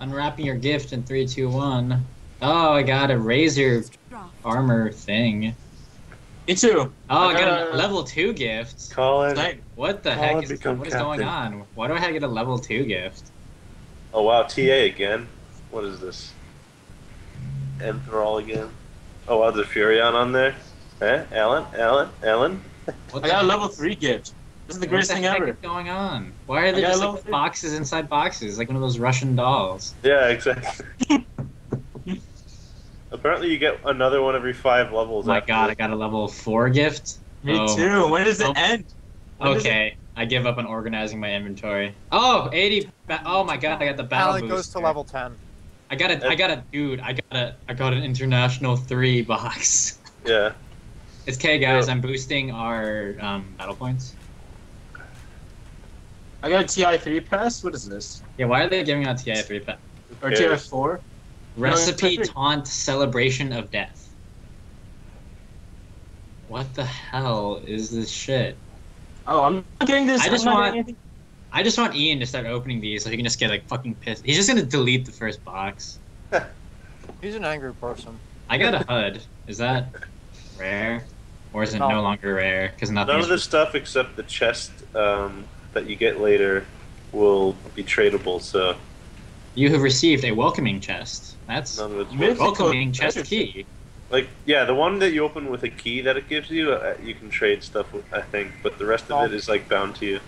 Unwrapping your gift in three, two, one. Oh, I got a razor armor thing. Me too. Oh, I, I got, got a a- level two gift. Colin. Same. What the Colin heck is, become what is going on? Why do I get a level two gift? Oh wow, TA again. What is this? Enthrall again. Oh wow, there's Furion on there. Eh? Alan? Alan? Alan? What I got a level three gift. This is the what greatest the thing heck ever. is going on? Why are there just like boxes inside boxes, like one of those Russian dolls? Yeah, exactly. Apparently, you get another one every five levels. Oh my after god, I got a level four gift. Me Oh. too. When does it Oh. end? When does it- Okay, I give up on organizing my inventory. Oh, 80. Ba- oh my god, I got the battle Alec goes to level 10. I got a, I got a dude. I got a, I got an international three box. Yeah. It's okay, guys. Yeah. I'm boosting our um, battle points. I got a TI three pass. What is this? Yeah, why are they giving out TI three pack? Or Who TI cares? four? Recipe perfect. taunt celebration of death. What the hell is this shit? Oh, I'm not getting this. I I'm just want- I just want Ian to start opening these so he can just get like fucking pissed. He's just gonna delete the first box. He's an angry person. I got a HUD. Is that rare, or is it No. no longer rare? Because nothing. None of the stuff except the chest um, that you get later will be tradable. So You have received a welcoming chest. That's none of it's welcoming chest key. Like yeah, the one that you open with a key that it gives you, uh, you can trade stuff with. I think, but the rest of Oh. it is like bound to you.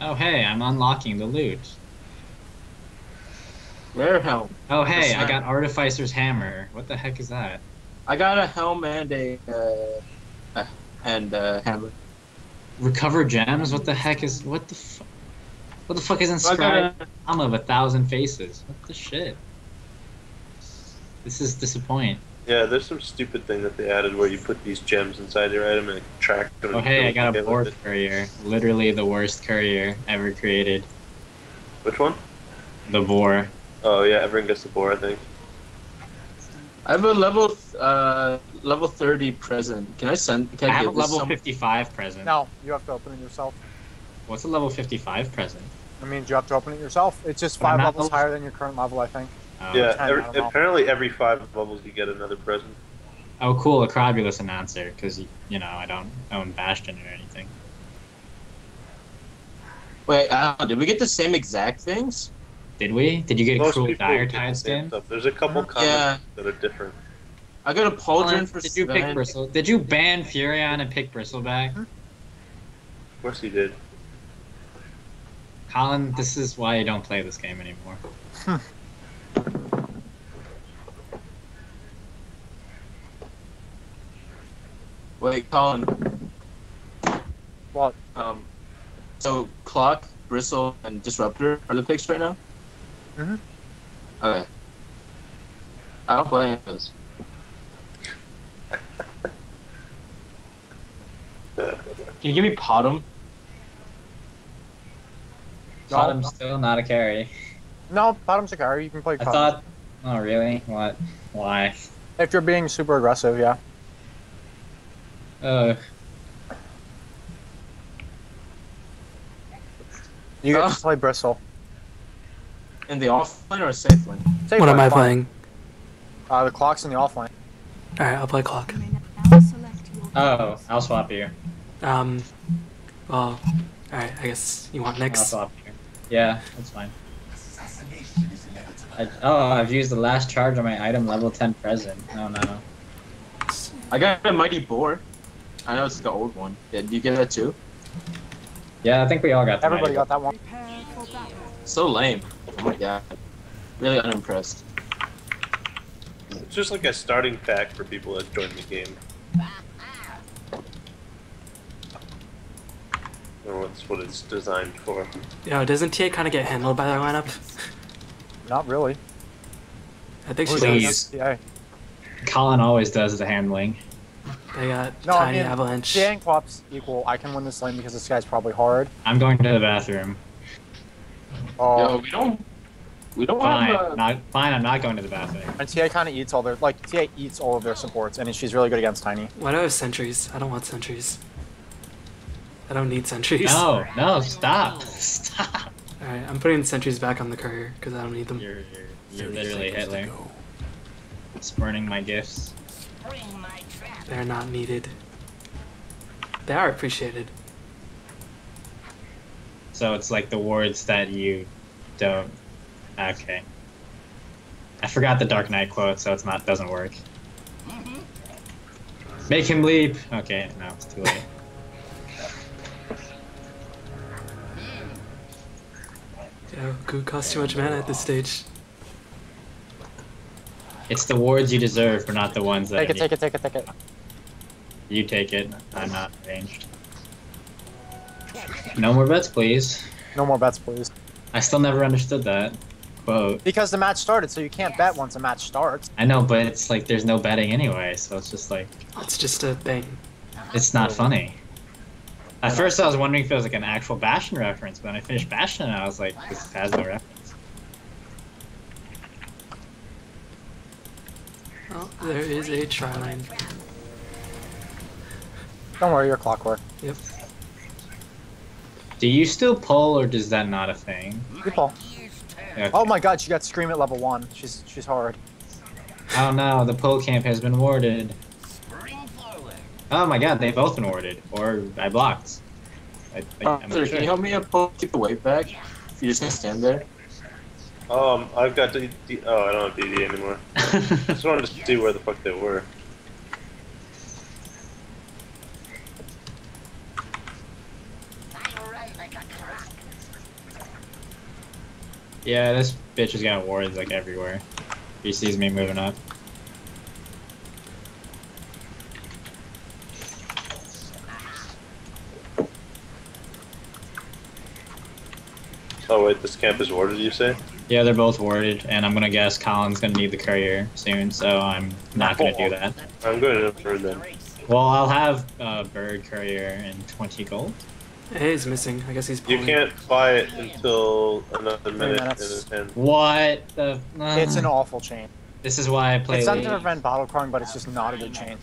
Oh hey, I'm unlocking the loot. Rare helm. Oh hey, I got Artificer's Hammer. What the heck is that? I got a helm and a uh, uh, and uh, hammer. Recover gems? What the heck is what the fu- what the fuck is inscribed? got a, I'm of a thousand faces. What the shit? This is disappointing. Yeah, there's some stupid thing that they added where you put these gems inside your item and it track them. Oh hey, I got a you with board courier. Literally the worst courier ever created. Which one? The boar. Oh yeah, everyone gets the boar. I think. I have a level uh level thirty present. Can I send? Can I I, have a give this level some- 55 present. No, you have to open it yourself. What's a level 55 present? It means you have to open it yourself. It's just five levels level- higher than your current level, I think. Oh, yeah, ten, every, I apparently every five levels you get another present. Oh, cool, a Crobulus announcer, because, you know, I don't own Bastion or anything. Wait, uh, did we get the same exact things? Did we? Did you get a Most Cruel people Dire get Tide skin? There's a couple comments Yeah. that are different. I got a pauldron Colin, for did you pick Bristle? Did you ban Furion and pick Bristleback? Of course he did. Colin, this is why I don't play this game anymore. Wait, Colin. What? Um, so clock, bristle, and disruptor are the picks right now. Mhm. Okay. I don't play any of those. Can you give me Potom? No. Still not a carry. No, Potom's a carry. you can play I thought. Oh, really? What? Why? If you're being super aggressive, yeah. Uh, You get Huh? to play Bristle. In the offline or safe lane? Safe What am I playing? Uh, the clock's in the offline. Alright, I'll play clock. oh, I'll swap you. Um, well, alright, I guess you want next. I'll swap you. Yeah, that's fine. I, oh, I've used the last charge on my item level 10 present. Oh no. I got a mighty boar. I know it's the old one. Yeah, did you get that too? Yeah, I think we all got the Everybody mighty- got that one. So lame. Oh my god. Really unimpressed. It's just like a starting pack for people that join the game. Or that's what it's designed for. Yo, doesn't TA kind of get handled by their lineup? Not really. I think she Who's Please. does. Colin always does the handling. They got No, I Tiny mean, Avalanche. TA and Quaps equal. I can win this lane because this guy's probably hard. I'm going to the bathroom. Oh, Yo, we don't. We don't Fine, have. Uh, not fine. I'm not going to the bathroom. and TA kind of eats all their like TA eats all of their supports, and she's really good against Tiny. Why do I have sentries? I don't want sentries. I don't need sentries. No, no, stop, stop. Alright, I'm putting sentries back on the courier because I don't need them. You're, you're, you're literally Hitler. Spurning my gifts. They're not needed. They are appreciated. So it's like the wards that you don't. Okay. I forgot the Dark Knight quote, so it's not doesn't work. Mm-hmm. Make him leap. Okay, no, it's too late. Yeah, Goo costs too much mana at this stage. It's the wards you deserve, but not the ones that Take it, take it, take it, take it. you take it. I'm not ranged. No more bets, please. No more bets, please. I still never understood that quote. Because the match started, so you can't bet once a match starts. I know, but it's like there's no betting anyway, so it's just like It's just a thing. it's not funny. At first, I was wondering if it was like an actual Bastion reference, but when I finished Bastion, I was like, this has no reference. Oh, there is a try line. Don't worry, you're Clockwerk. Yep. Do you still pull, or does that not a thing? You pull. Okay. Oh my god, she got scream at level one. She's she's hard. Oh no, the pull camp has been warded. Oh my god, they've both been warded, or I blocked. I, I, Uh, I'm sir, not can you help me up, pull, keep the weight back? If you're just gonna stand there. Um, I've got the, D- oh, I don't have DD anymore. I just wanted to see where the fuck they were. Yeah, this bitch has got wards like everywhere. He sees me moving up. Oh wait, this camp is warded. You say? Yeah, they're both warded, and I'm gonna guess Colin's gonna need the courier soon, so I'm not gonna do that. I'm going to for then. Well, I'll have uh, Bird Courier and 20 gold. Hey, he's missing. I guess he's You can't buy it until another minute minutes. and, and What the? Uh, it's an awful chain. This is why I play It's League. something to prevent bottle crowing, but it's just not a good chain.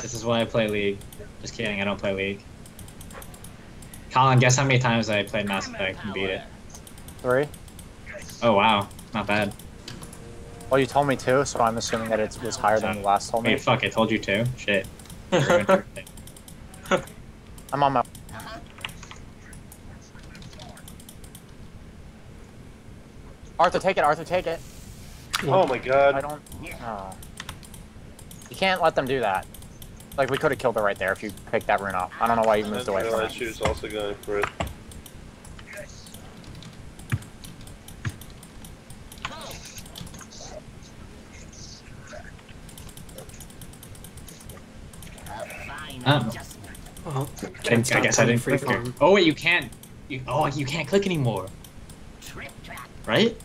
This is why I play League. Just kidding, I don't play League. Colin, guess how many times I played Mass Effect and beat it? Three. Oh wow, not bad. Well, you told me to, so I'm assuming that it was higher than the last told me. Wait, fuck, I told you to. Shit. I'm on my. Arthur, take it. Arthur, take it. oh my god. I don't. Oh. You can't let them do that. Like we could have killed her right there if you picked that rune up. I don't know why you I moved away from realize it. she was also going for it. Um, oh, Well, I, I guess I didn't free click her. farm. Oh wait, you can't. You, oh, you can't click anymore. Right?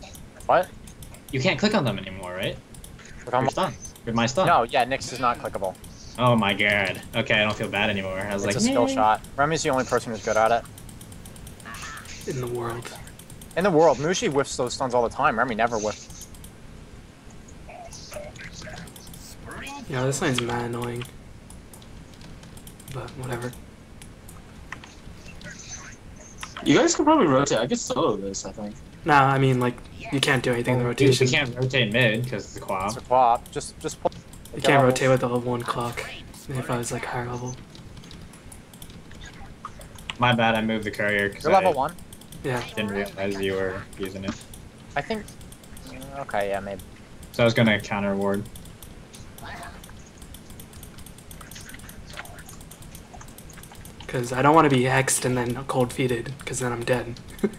What? You can't click on them anymore, right? We're talking You're stunned. You're my stun. No, yeah, Nyx is not clickable. Oh my god. Okay, I don't feel bad anymore. I was It's like, a skill "Yay." shot. Remy's the only person who's good at it. in the world. In the world, Mushi whiffs those stuns all the time. Remy never whiffs. Yeah, this line's mad annoying. But whatever. You guys could probably rotate. I could solo this. I think. Nah, I mean, like, you can't do anything in the Dude, we can't rotate mid because it's a It's quap. a quap. Just, just pull. You can't levels. rotate with the level 1 clock. If I was, like, higher level. My bad, I moved the courier because You're I level one. Yeah. didn't realize you were using it. I think. Okay, yeah, maybe. So I was gonna counter ward. Because I don't want to be hexed and then cold feeted, because then I'm dead.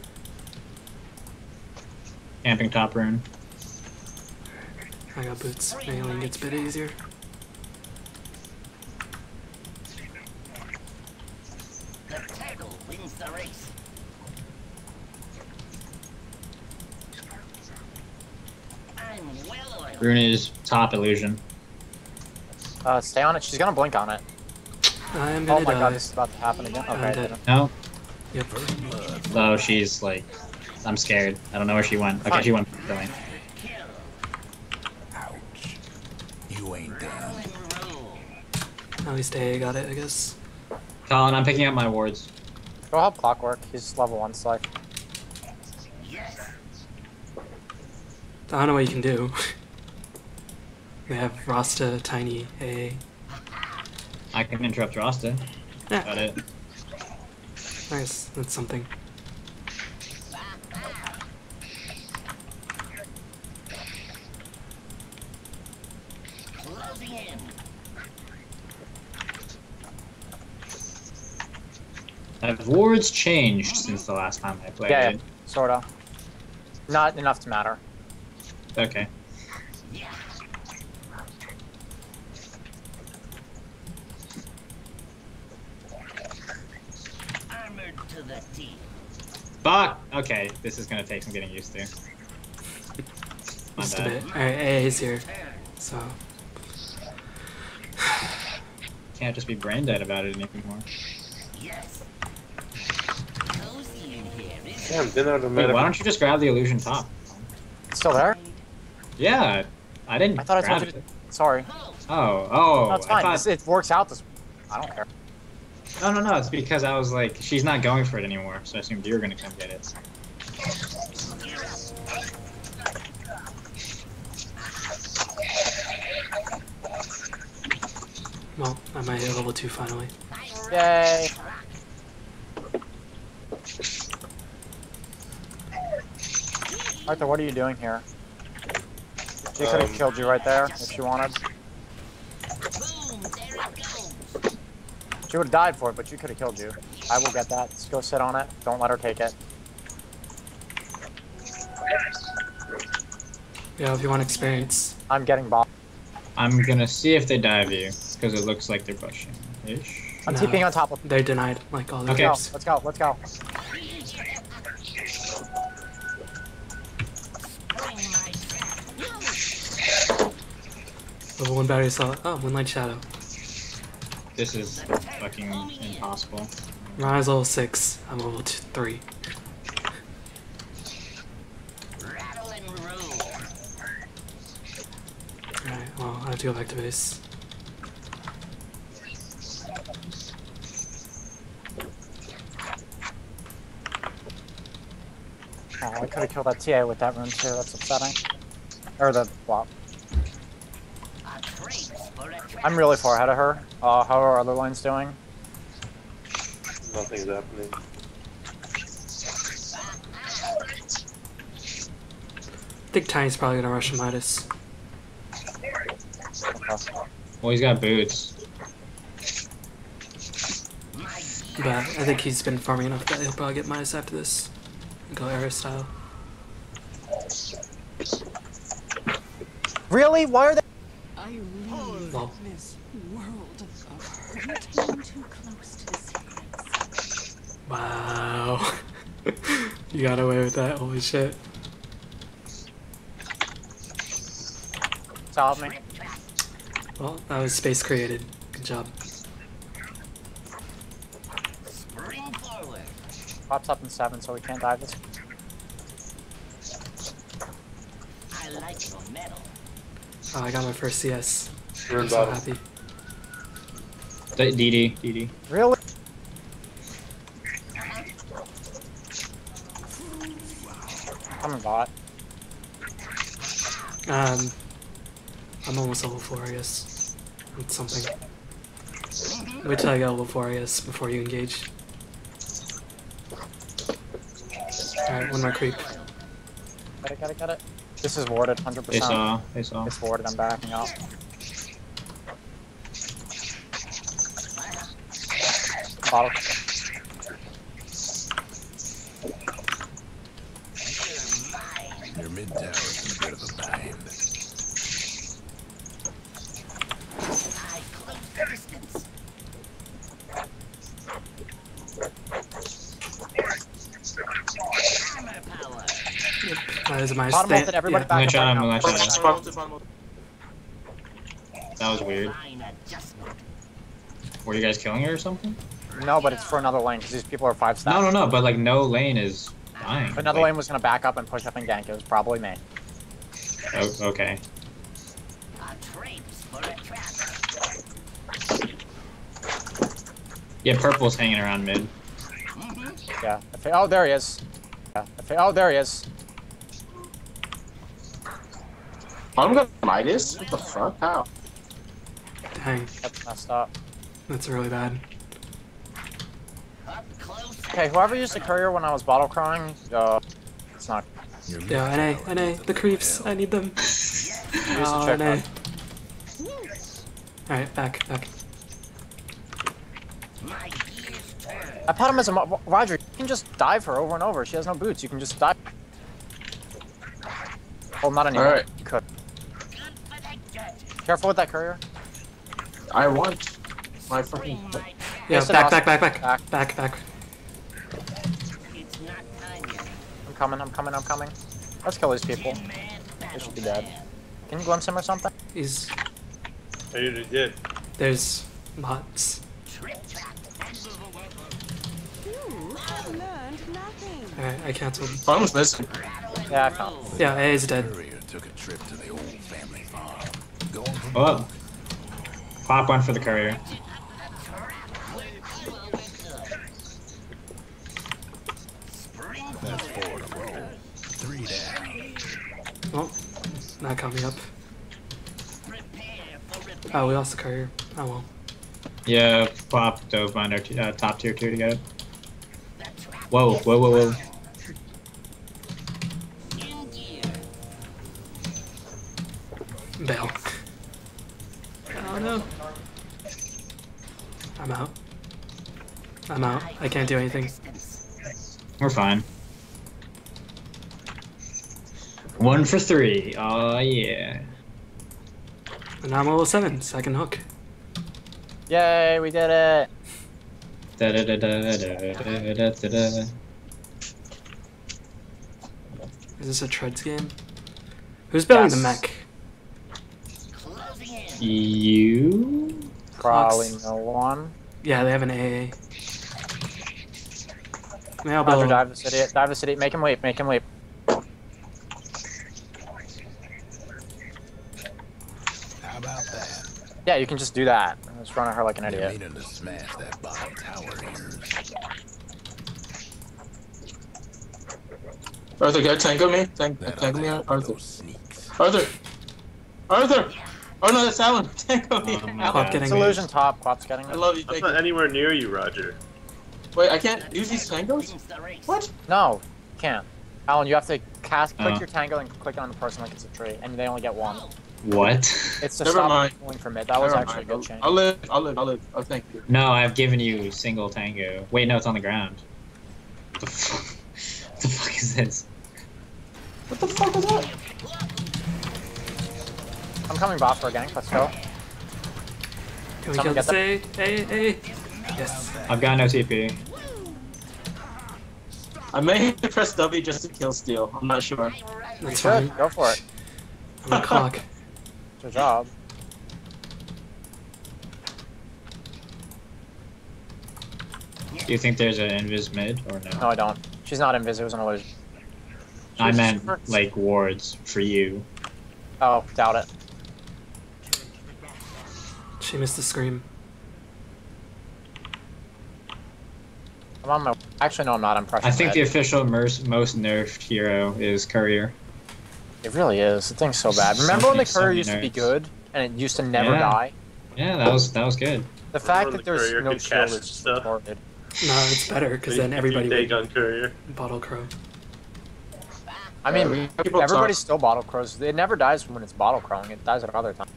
Camping top rune. I got boots. Mailing gets a bit easier. Rune is top illusion. Uh, stay on it. She's gonna blink on it. I'm Oh gonna Oh my die. god, this is about to happen again. I'm Okay. it dead. didn't. No? Yep. Oh, she's like. I'm scared. I don't know where she went. Okay, Fine. she went. Going. Ouch. You ain't down. At least A got it, I guess. Colin, I'm picking up my wards. Go help Clockwerk. He's level one, so like. I don't know what you can do. we have Rhasta, Tiny, AA. I can interrupt Rhasta. Yeah, Got it. nice. That's something. Have wards changed since the last time I played Yeah, it? sorta. Not enough to matter. Okay. Armored to the teeth. Fuck! Okay, this is gonna take some getting used to. My Just a bit. Alright, AA is here. So, Can't just be brain dead about it anymore. Yes. Cozy in here, isn't Damn, didn't have a Wait, why don't you just grab the illusion top? It's still there? Yeah, I didn't I thought I grab told you it. Sorry. Oh, oh, no, fine. thought- It works out this. I don't care. No, no, no. It's because I was like, she's not going for it anymore, so I assumed you were gonna come get it. well, I might hit level 2 finally. Yay! Arthur, what are you doing here? She could have Um, killed you right there if she wanted. Boom, there it goes. She would have died for it, but she could have killed you. I will get that. Just go sit on it. Don't let her take it. Yeah, if you want experience. I'm getting bombed. I'm gonna see if they dive you, because it looks like they're pushing. Ish. I'm No. TPing on top of. them. They're denied, like all the Okay. Let's go. Let's go. Let's go. Level 1 battery assault. Oh, Moonlight Shadow. This is fucking impossible. Rana's level 6. I'm level two, 3. Rattle and roll. Alright, well, I have to go back to base. Oh, I could have killed that TA with that rune too. That's upsetting. Or the flop. I'm really far ahead of her. Uh, how are our other lines doing? Nothing's happening. I think Tiny's probably gonna rush a Midas. Okay. Well, he's got boots. But I think he's been farming enough that he'll probably get Midas after this. Go Ares style. Really? Why are they? I leave Well. this world of hurt too close to the secrets. Wow. you got away with that, holy shit. Solve me. Well, that was space created. Good job. Pops up in seven, so we can't dive this. I like your metal. Oh, I got my first CS. We're I'm in so bottom. happy. DD, DD. Really? Coming bot. Um, I'm almost level 4, I guess. With something. Wait till I get level 4, I guess, before you engage. Alright, one more creep. Get it, get it, get it. This is warded, 100%. They saw. They saw. It's warded, I'm backing up. Bottle. Your mid tower's in a bit of a bind. I close the distance. Armor power. That is my Bottom stand. ulted, everybody yeah. back up right now. Bottom. That was weird. Were you guys killing her or something? No, but it's for another lane, because these people are five stacks. No, no, no. But like, no lane is dying. But another like, lane was gonna back up and push up and gank. It was probably me. Oh, okay. A trace for a trap. Yeah, purple's hanging around mid. Yeah. If- Oh, there he is. Yeah, I Oh, there he is. I'm gonna Midas? What the fuck? How? Dang, That's messed up. that's really bad. Up close. Okay, whoever used the courier when I was bottle crowing, uh, it's not. Your Yeah, NA, NA, the creeps. I need them. Use the Oh, NA. Alright, back, back. My gears turn. I put him as a mo- Roger. You can just dive her over and over. She has no boots. You can just dive. Well, not anymore. Alright. You could. Good for the dirt. Careful with that courier. I want my fucking. Bring my trap. Yeah, back, back, back, back, Back. back, back. It's not time yet. I'm coming. I'm coming. I'm coming. Let's kill these people. Man, They should be dead. Can you glimpse him or something? He's I already did. there's bots. Trick. I learned nothing. Alright, I canceled. Phone's missing. Yeah, I found. Yeah, A is dead. took a trip to the old family farm. Going Oh. Pop one for the courier. that's four in a row. Three down. Oh, not coming up. Prepare. Oh, we lost the courier. Oh well. Yeah, Pop dove on our t- uh, top tier two to go. Whoa, whoa, whoa, whoa. In gear. Bail. Oh no. I'm out. I'm out. I can't do anything. We're fine. One for three. Oh yeah. And I'm level seven, second hook. Yay, we did it! Da da da da da da da da. Is this a treads game? Who's building yes. the mech? You? Probably no one. Yeah, they have an AA. Mail build. Dive the city. Dive the city. Make him leap. Make him leap. Yeah, you can just do that. Just run at her like an You're idiot. meaning to smash that bottom tower of yours. Arthur, can I tango me? Tank, That tango me, other Arthur. Arthur! Arthur! Oh no, that's Alan. Tango me. Oh my Alan. Getting It's illusion top. Quap's getting I love you, That's thank not anywhere near you, Roger. Wait, I can't use these tangos? Wins the race. What? No, can't. Alan, you have to cast, click Oh. your tango and click on the person like it's a tree, and they only get one. What? It's to Never stop mind. pulling from mid. That was Never actually a good I'll, change. I'll live, I'll live, I'll live. Oh, thank you. No, I've given you single tango. Wait, no, it's on the ground. What the fuck? What the fuck is this? What the fuck is that? I'm coming bot for a gank. Let's go. Can we Someone kill get this A? A, A. Yes. I've got no TP. I may need to press W just to kill Steel. I'm not sure. That's fine. Go for it. I'm gonna clock. It's your job. Do you think there's an invis mid or no? No, I don't. She's not invis. It was an illusion. I She's- meant like wards for you. Oh, doubt it. She missed the scream. I'm on my. Actually, no, I'm not. I'm pressing. I think the official most, most nerfed hero is Courier. It really is. The thing's so bad. Remember when the courier used something to be good and it used to never Yeah. die? Yeah, that was that was good. The fact that the there's no could shield cast is just stuff. retarded. No, it's better because then everybody take would on courier. bottle crow. I mean, we- people everybody's talk. still bottle crows. It never dies when it's bottle crowing. It dies at other times.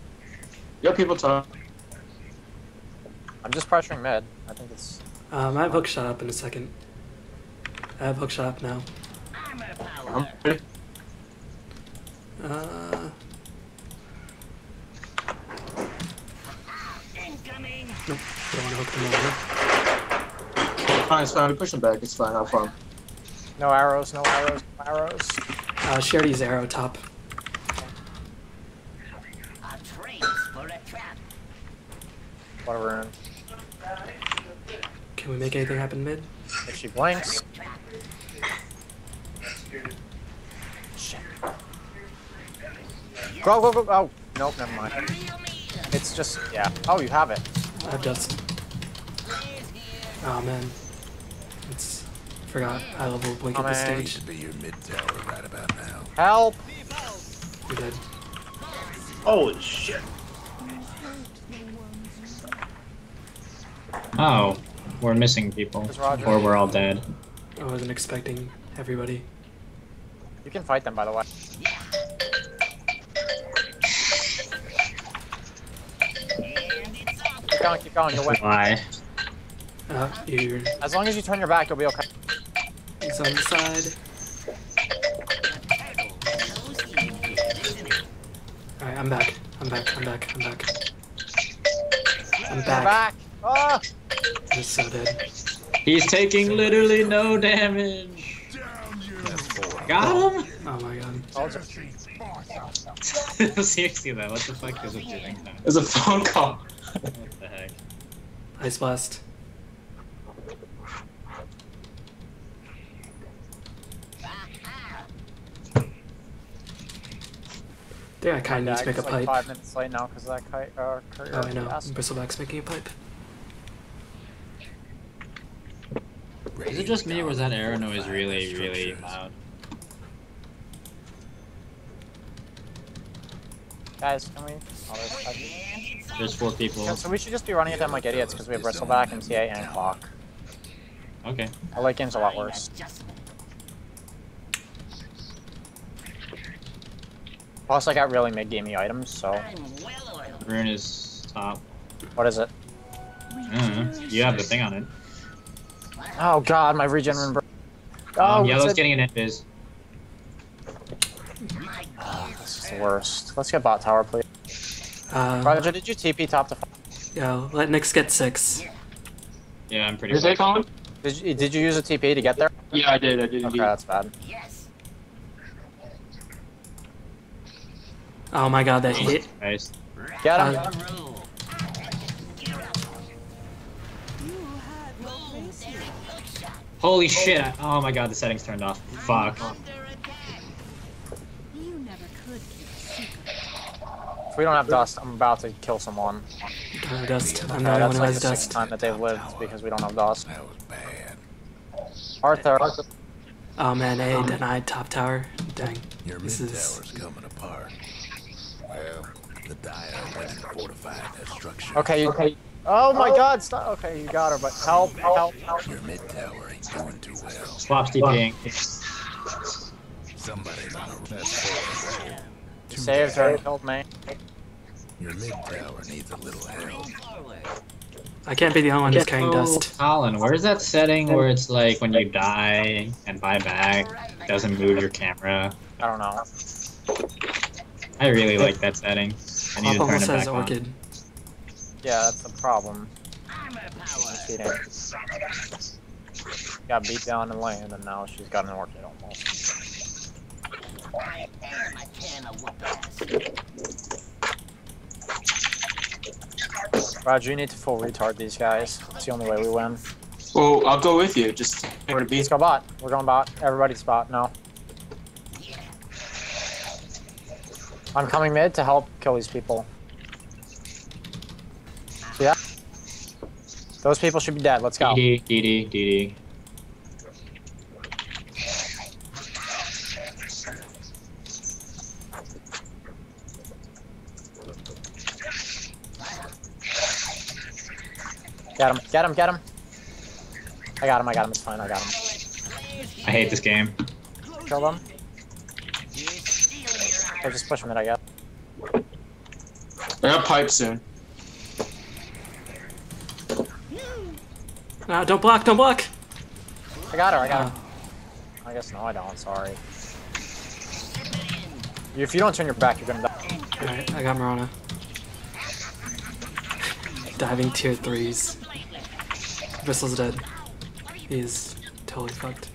Yo, people talk. I'm just pressuring mid. I think it's. Um, I have hook shot up in a second. I have hook shot up now. Armor power. I'm ready. Uh, Incoming. nope. Don't want to hook them over. Fine, it's fine. We push him back. It's fine. Have fun. No arrows, no arrows, no arrows. Uh, she already arrow top. A trace for a trap. Whatever. Can we make anything happen mid? If she blinks. Trap. Shit. Go, go, go. Oh, nope, never mind. It's just, yeah. Oh, you have it. I have dust. Oh man. It's Forgot high level blink at the stage. to be your mid tower right about now. Help! We did. Holy shit. Oh, we're missing people. Or we're all dead. I wasn't expecting everybody. You can fight them, by the way. Keep going, keep going, you'll win. Why? You're, As long as you turn your back, you'll be okay. he's on the side. Alright, I'm back. I'm back. I'm back. I'm back. I'm You're back. back! Ah! Oh! I'm so dead. He's taking literally no damage. Got him? Oh my god. Told. Seriously though, what the fuck is with your thing now? There's a phone call. What the heck? Ice blast. I think I kind of need to make a It's like pipe. five minutes late now because of that kite. Uh, courier Oh, I know. asked. Bristleback's making a pipe. Is it just me or was that arrow noise really, really loud? Guys, can we? Oh, there's. Four people. Yeah, so we should just be running at them like idiots because we have Bristleback and TA and Clock. Okay. I like game's a lot worse. Plus, I got really mid-gamey items, so Rune is top. what is it? Mm, you have the thing on it. Oh god, my regen. Bro- oh, Um, yellow's getting an invis. This the worst. Let's get bot tower, please. Uh, Roger, did you TP top to? yeah, let Nyx get six. Yeah, I'm pretty. Is they close. calling? Did you did you use a TP to get there? Yeah, I did. I did Okay, indeed. that's bad. Yes. Oh my god, that hit. Nice. Get him. Uh, Holy shit! Oh my god, the settings turned off. Fuck. You never could keep a secret. If we don't have dust, I'm about to kill someone. uh, dust. I'm Okay, the only one that's who like has the sixth dust. time that they've lived because we don't have dust. That was bad. Arthur. Oh man, A denied top tower. Dang. Your This mid is- tower's coming apart. Well, the Dire went and fortified that structure. Okay, you. Okay. Oh my God! Stop. Okay, you got her, but help, help, help. Your mid tower ain't doing too well. Swap TPing. Somebody's on a that's four. You saved her and killed me. Your mid tower needs a little help. I can't be the only one who's carrying dust. Colin, where's that setting where it's like when you die and buy back, it doesn't move your camera? I don't know. I really like that setting. I need Pop to turn almost it has back on. orchid. Yeah, that's the problem. Cheating. Got beat down in land, and now she's got an orchid almost. Roger, you need to full retard these guys. It's the only way we win. Well, I'll go with you. Just where to be. Let's go bot. We're going bot. Everybody's bot now. I'm coming mid to help kill these people. Yeah. Those people should be dead. Let's go. DD, DD, DD. Get him. Get him. Get him. I got him. I got him. It's fine. I got him. I hate this game. Kill them. Or just push him in, I guess. I got pipe soon. No, don't block, don't block! I got her. I got Uh, her. I guess no, I don't. Sorry. If you don't turn your back, you're gonna die. Alright, I got Mirana. Diving tier 3s. Bristle's dead. He's totally fucked.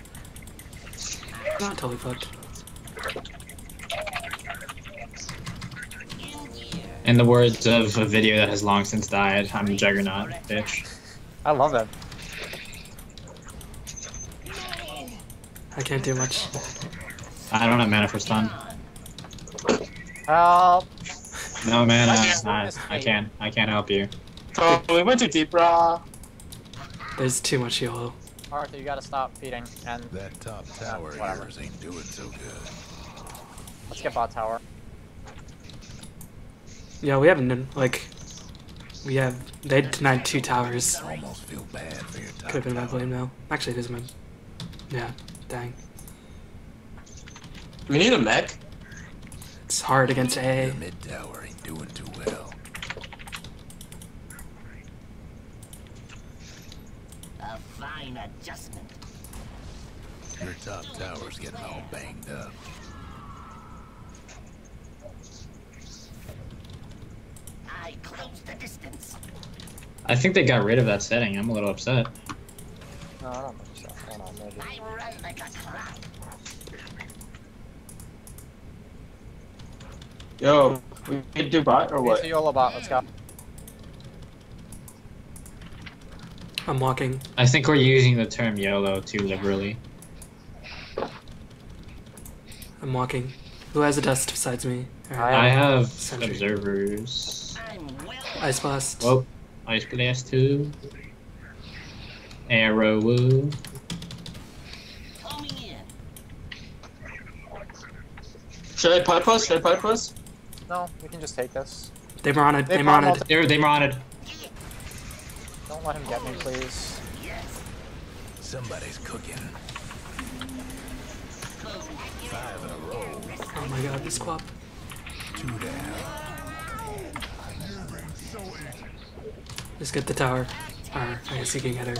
Not totally fucked. In the words of a video that has long since died, I'm a juggernaut, bitch. I love that. I can't do much. I don't have mana for stun. Help! No mana. That's I, I can't. I can't help you. Oh, we went too deep, brah. There's too much yellow. Arthur, you gotta stop feeding. And That top tower of whatever. yours ain't doing so good. let's get bot tower. Yeah, we haven't done like we have they denied two towers. Almost feel bad for your top Could have been my tower. blame though. Actually, it is my. Yeah, dang. We need a mech. It's hard against A. Your mid tower ain't doing too well. Fine adjustment. Your top tower's getting all banged up. I close the distance. I think they got rid of that setting. I'm a little upset. No, I don't think so. Hold on, maybe. I run like a clock. Yo, we could do bot or It's what? a YOLO bot, let's go. I'm walking. I think we're using the term YOLO too liberally. I'm walking. Who has a dust besides me? I I have Sentry. observers. I'm well. Ice blast. Whoa, ice blast two. Arrow woo. Should I pipe us? Should I pipe us? No, we can just take this. They moroned. They They bomb moroned. They're they modded. Don't let him get me, please. Somebody's cooking. Five in a row. Oh my god, this quap. Two down. Let's get the tower. Or I guess you can get her.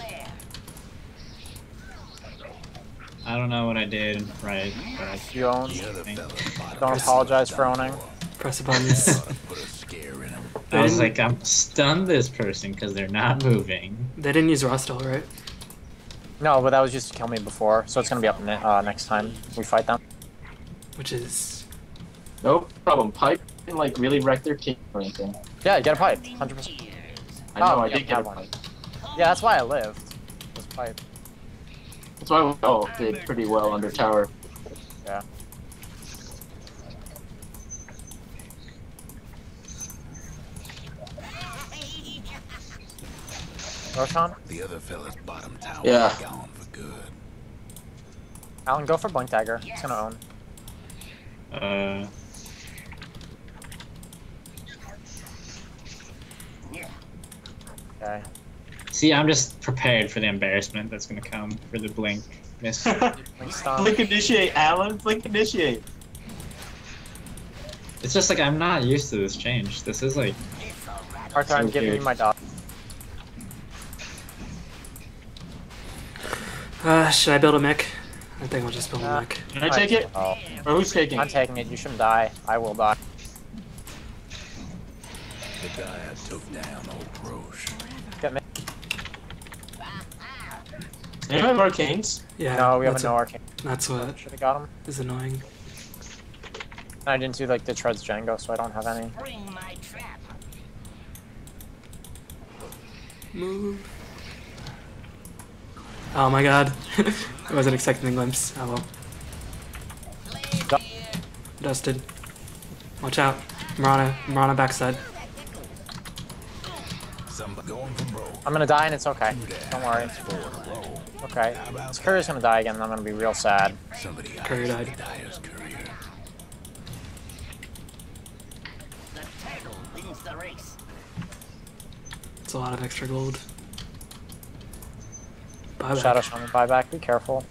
I don't know what I did right, but I You own. The other fella's bottom Don't apologize for down owning. Low. Press the buttons. Ought to put a scare in him. I was like, I'm stun this person because they're not moving. they didn't use Rostel, right? No, but that was just to kill me before, so it's gonna be up ne- uh, next time we fight them. Which is No problem. Pipe didn't like really wreck their team or anything. Yeah, you get a pipe, 100%. I know, Oh, I yeah, did get a have one. pipe. Yeah, that's why I lived. Was pipe. That's why we all did pretty well under tower. Yeah. Roshan, The other fella's bottom tower Yeah. gone for good. Alan, go for Blink Dagger. It's gonna own. Uh, Okay. see, I'm just prepared for the embarrassment that's gonna come for the blink miss. Blink. Blink initiate, Alan. Blink initiate. it's just like I'm not used to this change. This is like Arthur, I'm giving weird. you my dog. Uh, should I build a mech? I think I'll just build a Nah. mech. Can I take it? Oh, Or who's taking it? I'm taking it. You shouldn't die. I will die. The guy I took down, old Roche. Get me. Anyone have arcanes? Yeah. No, we have that's a no what- arcane. That's what Should have got him. is annoying. I didn't do like the treads Django, so I don't have any. Bring my trap. Move. Oh my god. I wasn't expecting the glimpse. Oh well. Dusted. Watch out. Mirana. Mirana backside. Somebody going from row. I'm gonna die and it's okay. Don't worry. That's four in a row. Okay. Courier's gonna die again and I'm gonna be real sad. Somebody Courier died. Dire's courier. The turtle wins the race. It's a lot of extra gold. Bye Shadow Shaman buyback, be careful.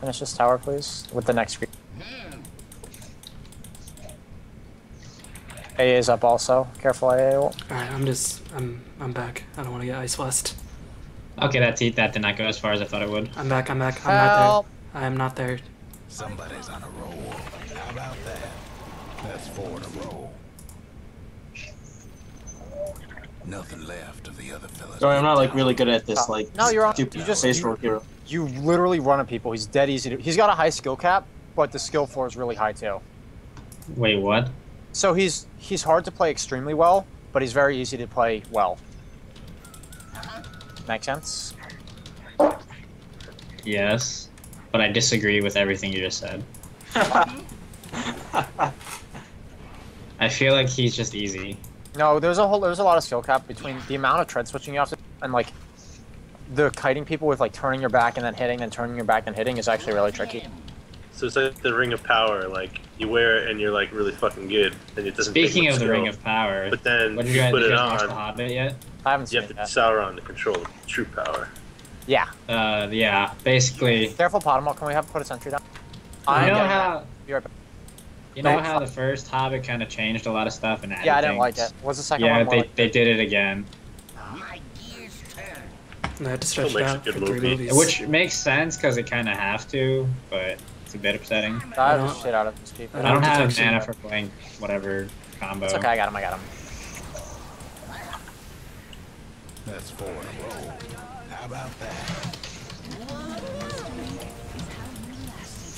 Finish this tower, please, with the next creep. AA is up also. Careful, AA. Alright, I'm just I'm I'm back. I don't want to get ice blessed. okay, that te- that did not go as far as I thought it would. I'm back, I'm back, I'm Help! not there. I am not there. Somebody's on a roll. How about that? That's four in a row. Nothing left of the other fellas. Sorry, I'm not like really good at this. Uh, like No, you're on- stupid you just- space you- roll hero. You literally run at people. He's dead easy to. He's got a high skill cap, but the skill floor is really high too. Wait, what? So he's he's hard to play extremely well, but he's very easy to play well. Make sense? Yes, but I disagree with everything you just said. I feel like he's just easy. No, there's a whole there's a lot of skill cap between the amount of tread switching you have to and like the kiting people with like turning your back and then hitting, and turning your back and hitting is actually really tricky. So it's like the ring of power. Like you wear it and you're like really fucking good, and it doesn't. take Speaking much of the. Ring of Power, But then what did you you guys, put did it you guys watch on. The Hobbit yet? I haven't You seen have it to yet. Sauron to control the true power. Yeah. Uh, yeah, basically. Careful, Potamol. Can we have put a sentry down? You I'm know getting how back. Be right back. You know how the first Hobbit kind of changed a lot of stuff and added Yeah, I didn't like things? it. Was the second Yeah, one more they, like- they did it again, My gears turn. I had to stretch it out for three movie. movies. which makes sense because they kind of have to, but it's a bit upsetting. I don't- shit out of these people. I I don't have mana for playing whatever combo. It's okay, I got him, I got him. That's four in a row. How about that?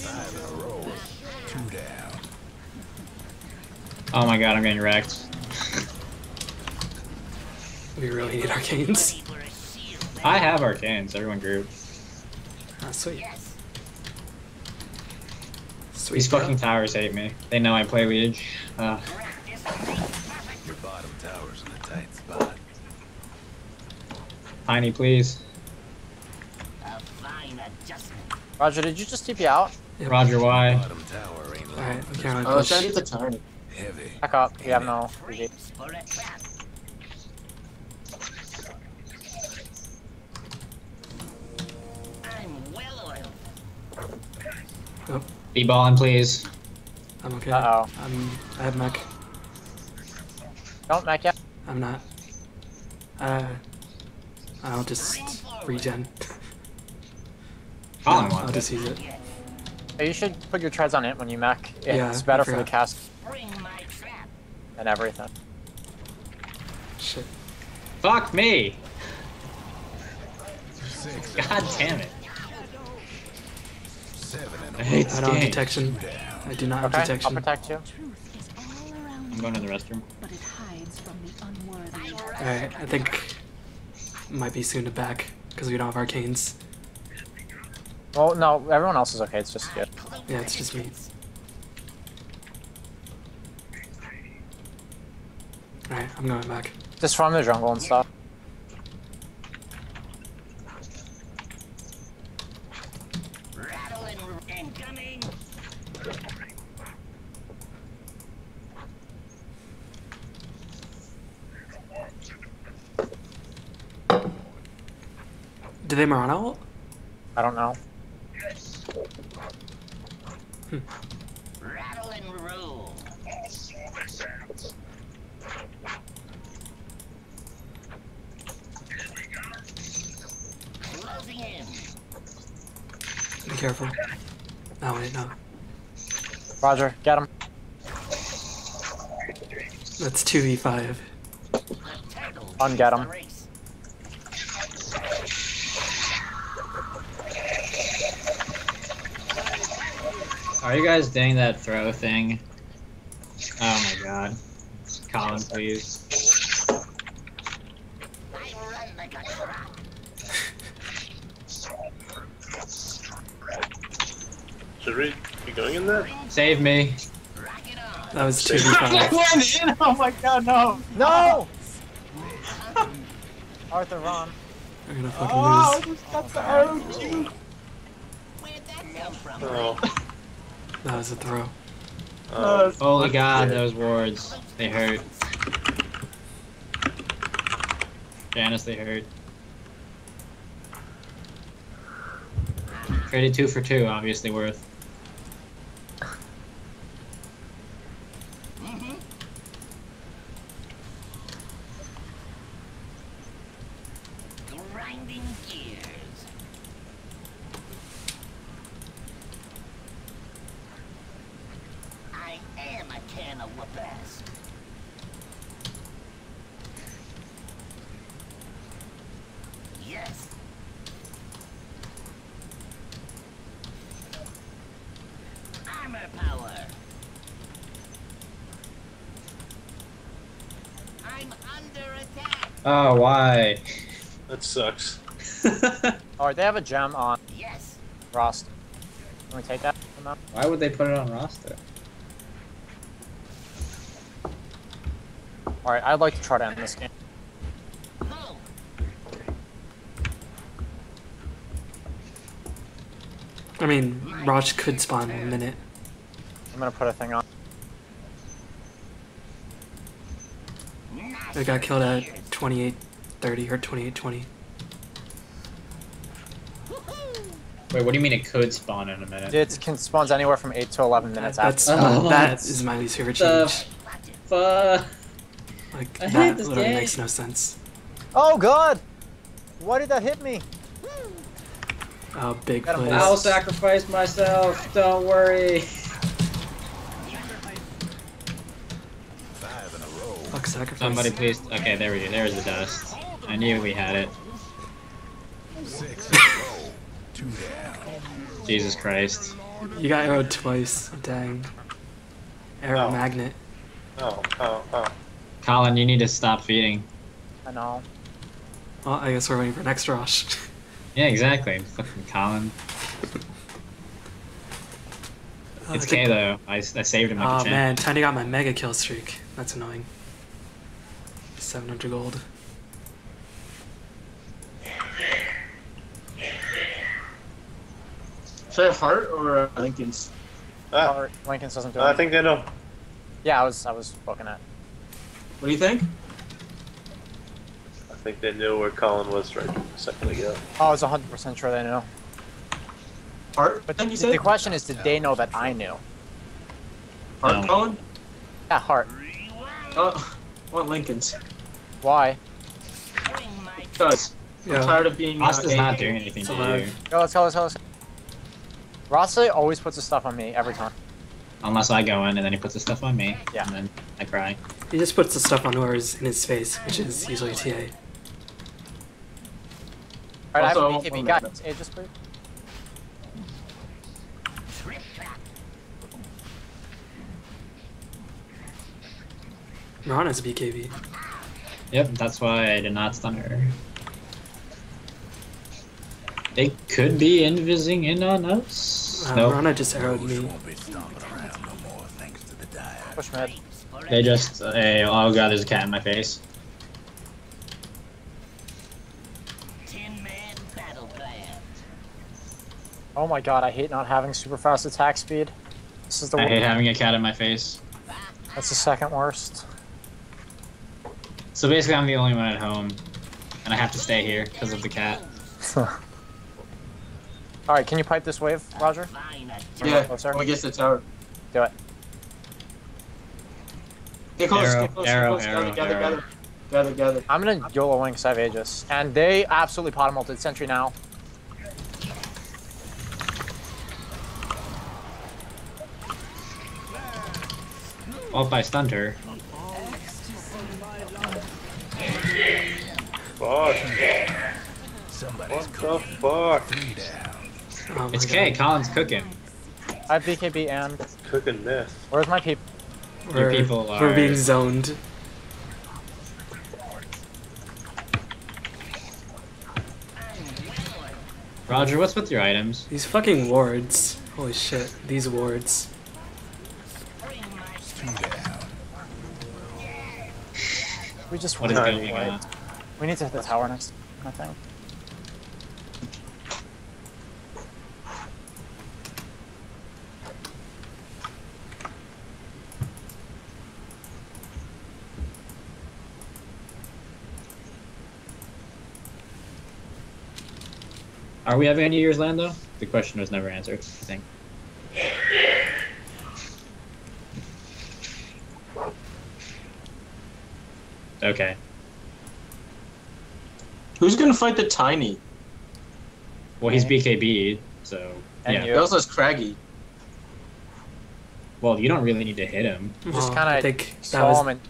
Five in a row. Two down. Oh my god, I'm getting wrecked. we really need arcanes. For a shield. I have arcanes. Everyone group. Ah, sweet. Sweet. These bro. fucking towers hate me. They know I play Liege. Uh, Your bottom tower's in a tight spot. tiny, please. A fine adjustment. Roger, did you just TP out? Yep. Roger, why? Bottom tower ain't long. Alright, we can't Oh, I really was trying to get the tiny. Heavy. Back up. You have no PG. Traits for. I'm well oiled. Be balling, please. I'm okay. Uh-oh. I'm. I have mech. Don't mech yet. I'm not. Uh. I'll just regen. Colin I'll just use it. You should put your treads on it when you mech. It's Yeah, I better for the cast Bring my trap. and everything. Shit. Fuck me! Six. God damn it. Seven in I a hate row. this I don't have detection. I do not have Okay, I'll detection. protect you. Truth is all around I'm going to the restroom. but it hides from the unworthy. Alright, I think might be soon to back because we don't have arcanes. Well, no, everyone else is okay. It's just good. Yeah, it's just me. Alright, I'm going back. Just from the jungle and stuff. Rattle. Did they Mirana ult? I don't know. Rattle hmm and roll. Closing in. Be careful. Oh wait, no. Roger, get him. That's 2v5. The turtle. Unget him. Are you guys doing that throw thing? Oh my god. Colin, please. I run like a trap. Should we be going in that? Save me. Rock it on. That was 2v5. in! Oh my god, no! No! Arthur, run. We're gonna fucking lose. Where'd that come from? Oh. That was a throw. Um, Holy god, those wards. They hurt. Janice, they hurt. Traded two for two, obviously worth. Grinding gears. I am a can. Yes. Armor power. I'm under attack. Oh, why? that sucks. Alright, they have a gem on Yes. Roster. Can we take that why would they put it on roster? Alright, I'd like to try to end this game. I mean, Raj could spawn in a minute. I'm gonna put a thing on. I got killed at 28.30 or 28.20. Wait, what do you mean it could spawn in a minute? It can spawns anywhere from 8 to 11 minutes That's, after. Uh, that is my least favorite change. The fuck? Like I hate that this literally game. makes no sense. Oh god! Why did that hit me? Oh, big Got him. plays. I'll sacrifice myself. Don't worry. Five in a row. Fuck sacrifice. Somebody please. Okay, there we go. There's the dust. I knew we had it. Six in a row. Two down. Jesus Christ. You got arrowed twice. Dang. Arrow Oh. magnet. Oh, oh, oh. Colin, you need to stop feeding. I know. Well, I guess we're waiting for next rush. Yeah, exactly. Fucking Colin. It's I K think- though. I, I saved him like Oh man, Tiny got my mega kill streak. That's annoying. 700 gold. Should I heart or uh, Linken's? Or Linken's doesn't do I it. think they know. Yeah, I was I was looking at. What do you think? I think they knew where Colin was right a second ago. Oh, I was 100% sure they knew. Heart? But then the, you the question is, did they know that I knew? heart, No. Colin? Yeah, heart. Oh, I want Linken's. Why? Because I'm tired of being. Ross uh, does not doing anything to you. Alive. Go, let's go, let's go, let's go. Rossley always puts his stuff on me every time. Unless I go in and then he puts the stuff on me. Yeah. And then I cry. He just puts the stuff on whoever's in his face, which is usually TA. Alright, I Also, I have want a BKB. one Guys, minute. Aegis, please. Rana's BKB. Yep, that's why I did not stun her. They could be invising in on us. Uh, nope. Rana just arrowed me. won't be stomping around no more thanks to the dire. Push mid. They just, uh, oh god, there's a cat in my face. Tin man battle plan. Oh my god, I hate not having super fast attack speed. This is the I hate having a cat in my face. That's the second worst. So basically, I'm the only one at home, and I have to stay here because of the cat. Alright, can you pipe this wave, Roger? Fine at Yeah, Closer. when we get to the tower. Do it. Get close, Arrow, get close, arrow, get close. arrow, gather, gather, arrow. gather, gather, gather. I'm gonna YOLO wing 'cause I have Aegis. And they absolutely pot multed sentry now. Well, if I stunned her, Fuck. Somebody's What the fuck? Oh my it's God. K. Colin's cooking. I have BKB and Cooking meth. where's my peep? Your We're, people we're being zoned. Roger, what's with your items? These fucking wards. Holy shit, these wards. We just What is won. going on? We need to hit the tower next, I think. Are we having any years land though? The question was never answered. I think. Okay. Who's gonna fight the tiny? Well, he's BKB, so And yeah. He you. also has Craggy. Well, you don't really need to hit him. Just kinda I think Saw was him and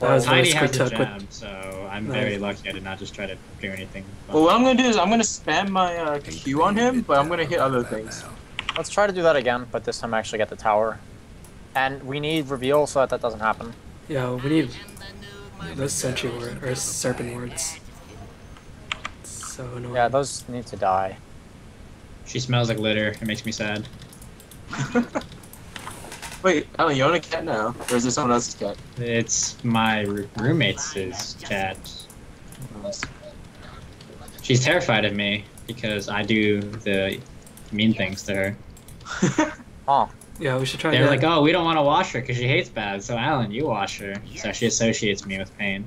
that was the Tiny has a took with gem, so I'm Nice. very lucky I did not just try to do anything. Well, what I'm gonna do is I'm gonna spam my uh, Q on him, but I'm gonna hit other things. let's try to do that again, but this time I actually get the tower. And we need reveal so that that doesn't happen. Yeah, we need those sentry ward or serpent wards. It's so annoying. Yeah, those need to die. She smells like litter. It makes me sad. Wait, Alan, you own a cat now? Or is it someone else's cat? It's my roommate's cat. She's terrified of me because I do the mean things to her. Oh, Yeah, we should try They're that. like, oh, we don't want to wash her because she hates baths. So Alan, you wash her. So she associates me with pain.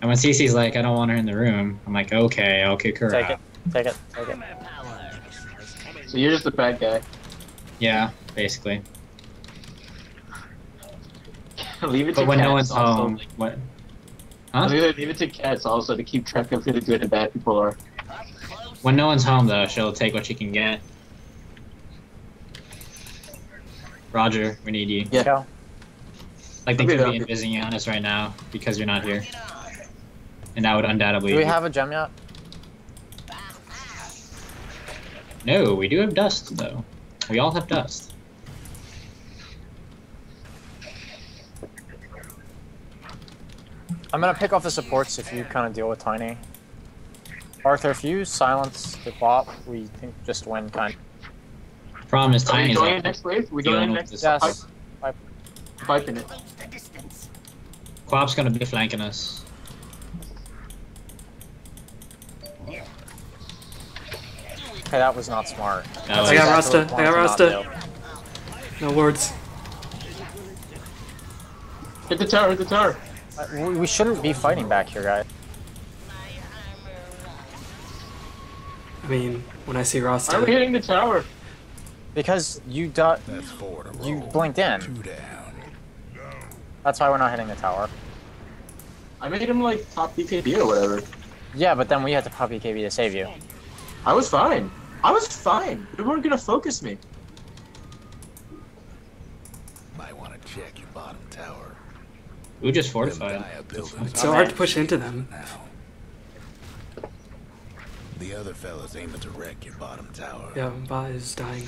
And when Cece's like, I don't want her in the room, I'm like, okay, I'll kick her take out. it, take it, take it. So you're just a bad guy. Yeah, basically. leave it to But when cats no one's also. home, what? Huh? Leave it to cats also to keep track of who the good and bad people are. When no one's home, though, she'll take what she can get. Roger, we need you. Yeah. Like they could be okay. invising on us right now because you're not here, and that would undoubtedly. Do we have a gem yet? No, we do have dust though. We all have dust. I'm gonna pick off the supports if you kind of deal with Tiny. Arthur, if you silence the bot, we think just win kind. Problem is, Are we Tiny's going in up. next wave? we dealing going in with next? this. Yes. Pipe in it. The. QoP's gonna be flanking us. Okay, that was not smart. That was- I got Exactly Rhasta, I got we wanted to Rhasta. No words. Hit the tower, hit the tower. Do. We- We shouldn't be fighting back here, guys. I mean, when I see Why are we hitting the tower? Because you do- That's four to roll. you blinked in. Two down. That's why we're not hitting the tower. I made him like top BKB or whatever. Yeah, but then we had to pop BKB to save you. I was fine. I was fine. You weren't gonna focus me. Might want to check your bottom tower. We just fortified. It's so hard to push into them. now. The other fella's aiming to wreck your bottom tower. Yeah, Ba is dying.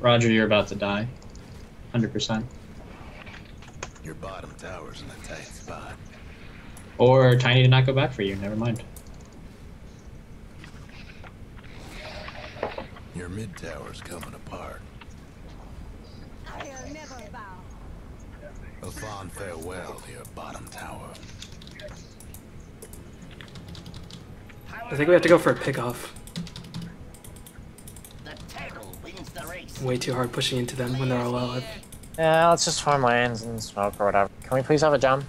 Roger, you're about to die. Hundred percent. Your bottom tower's in a tight spot. Or Tiny did not go back for you. Never mind. Your mid tower's coming apart. I'll never bow. A fond farewell to your bottom tower. I think we have to go for a pick off. The turtle wins the race. Way too hard pushing into them when they're all alive. Yeah, let's just farm lands and smoke or whatever. Can we please have a gem?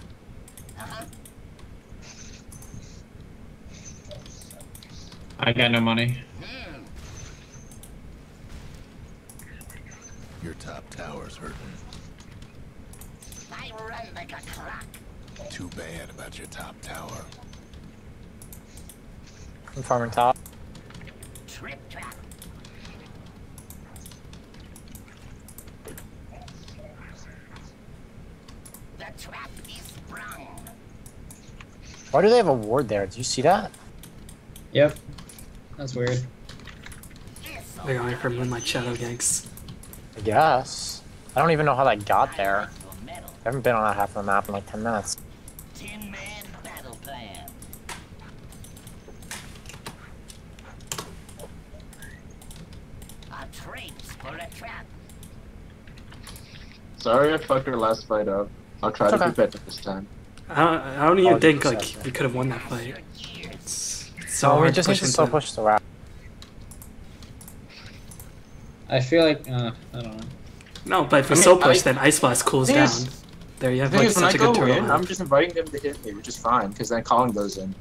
I got no money. Your top tower's hurting. I run like a clock. Too bad about your top tower. I'm farming top. Trip trap. The trap is sprung. Why do they have a ward there? Do you see that? Yep. That's weird. They're going for my Shadow ganks. I guess. I don't even know how that got there. To a medal. I haven't been on that half of the map in like 10 minutes. Tin man battle plan. A traps for a trap. Sorry I fucked her last fight up. I'll try It's to okay. be better this time. I don't, I don't even Oh, think like said we could have won that fight. It's, it's so So we just need to into still push the wrap. I feel like uh, I don't know. No, but if we I push, I- then Ice Blast cools Thing down. Is- There you have The like is, when I such a good go turtle. in. I'm just inviting them to hit me, which is fine, because then Colin goes in.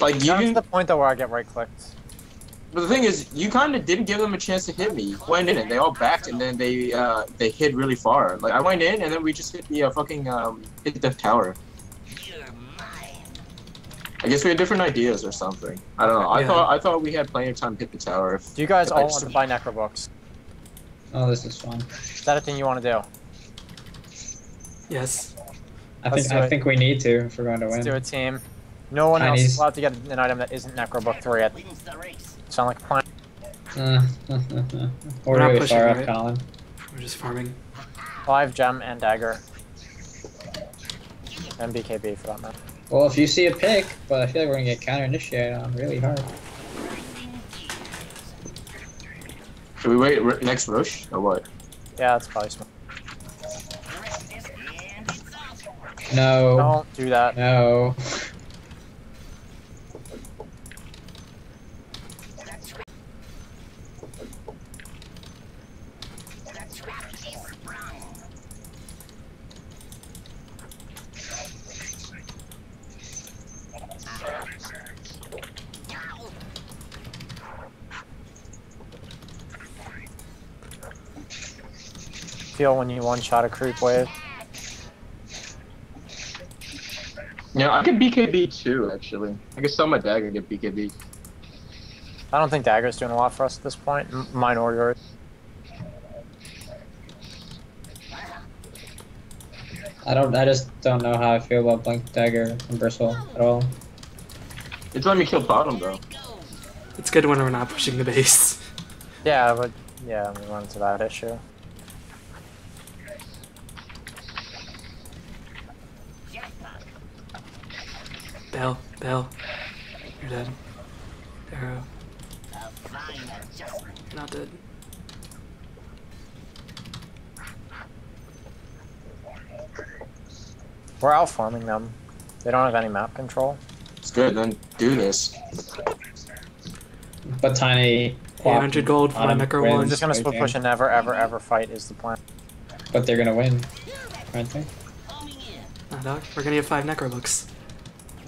Like, you That's the point though where I get right clicked. but the thing is, you kind of didn't give them a chance to hit me. You went in and they all backed, and then they uh, they hid really far. Like I went in, and then we just hit the uh, fucking um, hit the tower. I guess we had different ideas or something. I don't know. I Yeah. thought I thought we had plenty of time to hit the tower. If, Do you guys all want to buy necro books? Oh, this is fun. Is that a thing you want to do? Yes. I Let's think I it. think we need to if we're going to Let's win. do a team. No one else Chinese. is allowed to get an item that isn't necro book 3 yet. Wins. Sound like a plan? Uh, We're not really pushing, far up, right? Colin. We're just farming. Five gem and dagger. And BKB for that matter. Well, if you see a pick, but I feel like we're gonna get counter initiated on really hard. Should we wait next rush or what? Yeah, that's probably smart. Breakfast and it's off. No, Don't do that. no. Feel when you one shot a creep wave. Yeah, I can BKB too, actually. I can sell my dagger and get BKB. I don't think Dagger's doing a lot for us at this point. M- mine or yours. I don't. I just don't know how I feel about Blink Dagger and Bristle at all. It's letting me kill bottom, though. It's good when we're not pushing the base. Yeah, but yeah, we run into that issue. Bell, Bell. You're dead. Arrow. A fine adjustment. You're not dead. We're out farming them. They don't have any map control. It's good, then do this. But tiny. 800 gold for my bottom Necro wins. We're just gonna split push and never, ever, ever fight is the plan. But they're gonna win, aren't they? Coming in. Nah, dog. We're gonna get five Necro books.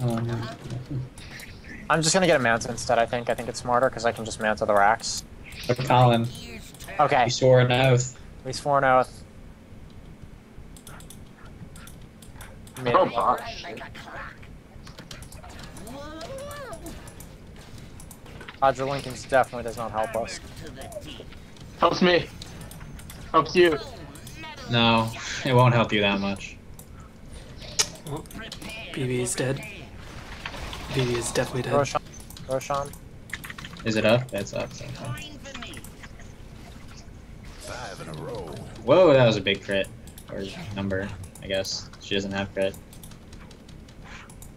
Um, I'm just gonna get a manta instead. I think. I think it's smarter because I can just manta the racks. but Colin, Okay, you swore an oath. we swore an oath. Mid- Oh, gosh. Like a. Roger Linken's definitely does not help us. To the teeth. Helps me. Helps you. No, it won't help you that much. BB is dead. BB is definitely dead. Roshan. Roshan. Is it up? It's up. okay. Fine for me. Five in a row. Whoa, that was a big crit. Or number, I guess. She doesn't have crit.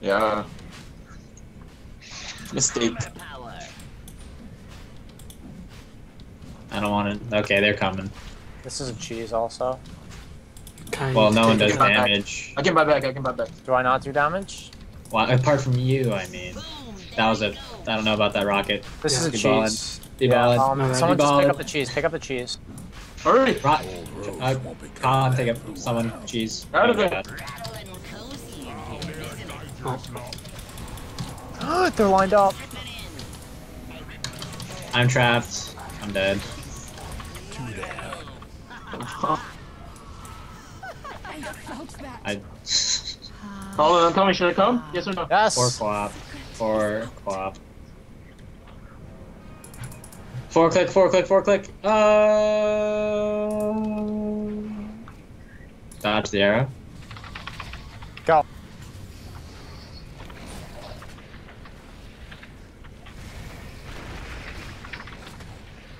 Yeah. Mistake. I don't want to. Okay, they're coming. This is a cheese also. Kind Well, no one does Come back. damage. I can buy back, I can buy back. Do I not do damage? Well, apart from you, I mean. That was a. I don't know about that rocket. This Yeah. is a Keep cheese. Be Yeah, um, Alright. someone Be just pick up the cheese. Pick up the cheese. Hurry! Rock. Old roads Uh, won't Colin, take for a up someone. Cheese. Out of Oh, it. God. Rattle and cozy in here, isn't it? Oh, They're lined up. I'm trapped. I'm dead. I felt on, I. Colin, tell me, should I come? Yes or no? Yes. Four QoP. Four QoP. Four click, four click, four click. Uh... Dodge the arrow. Go.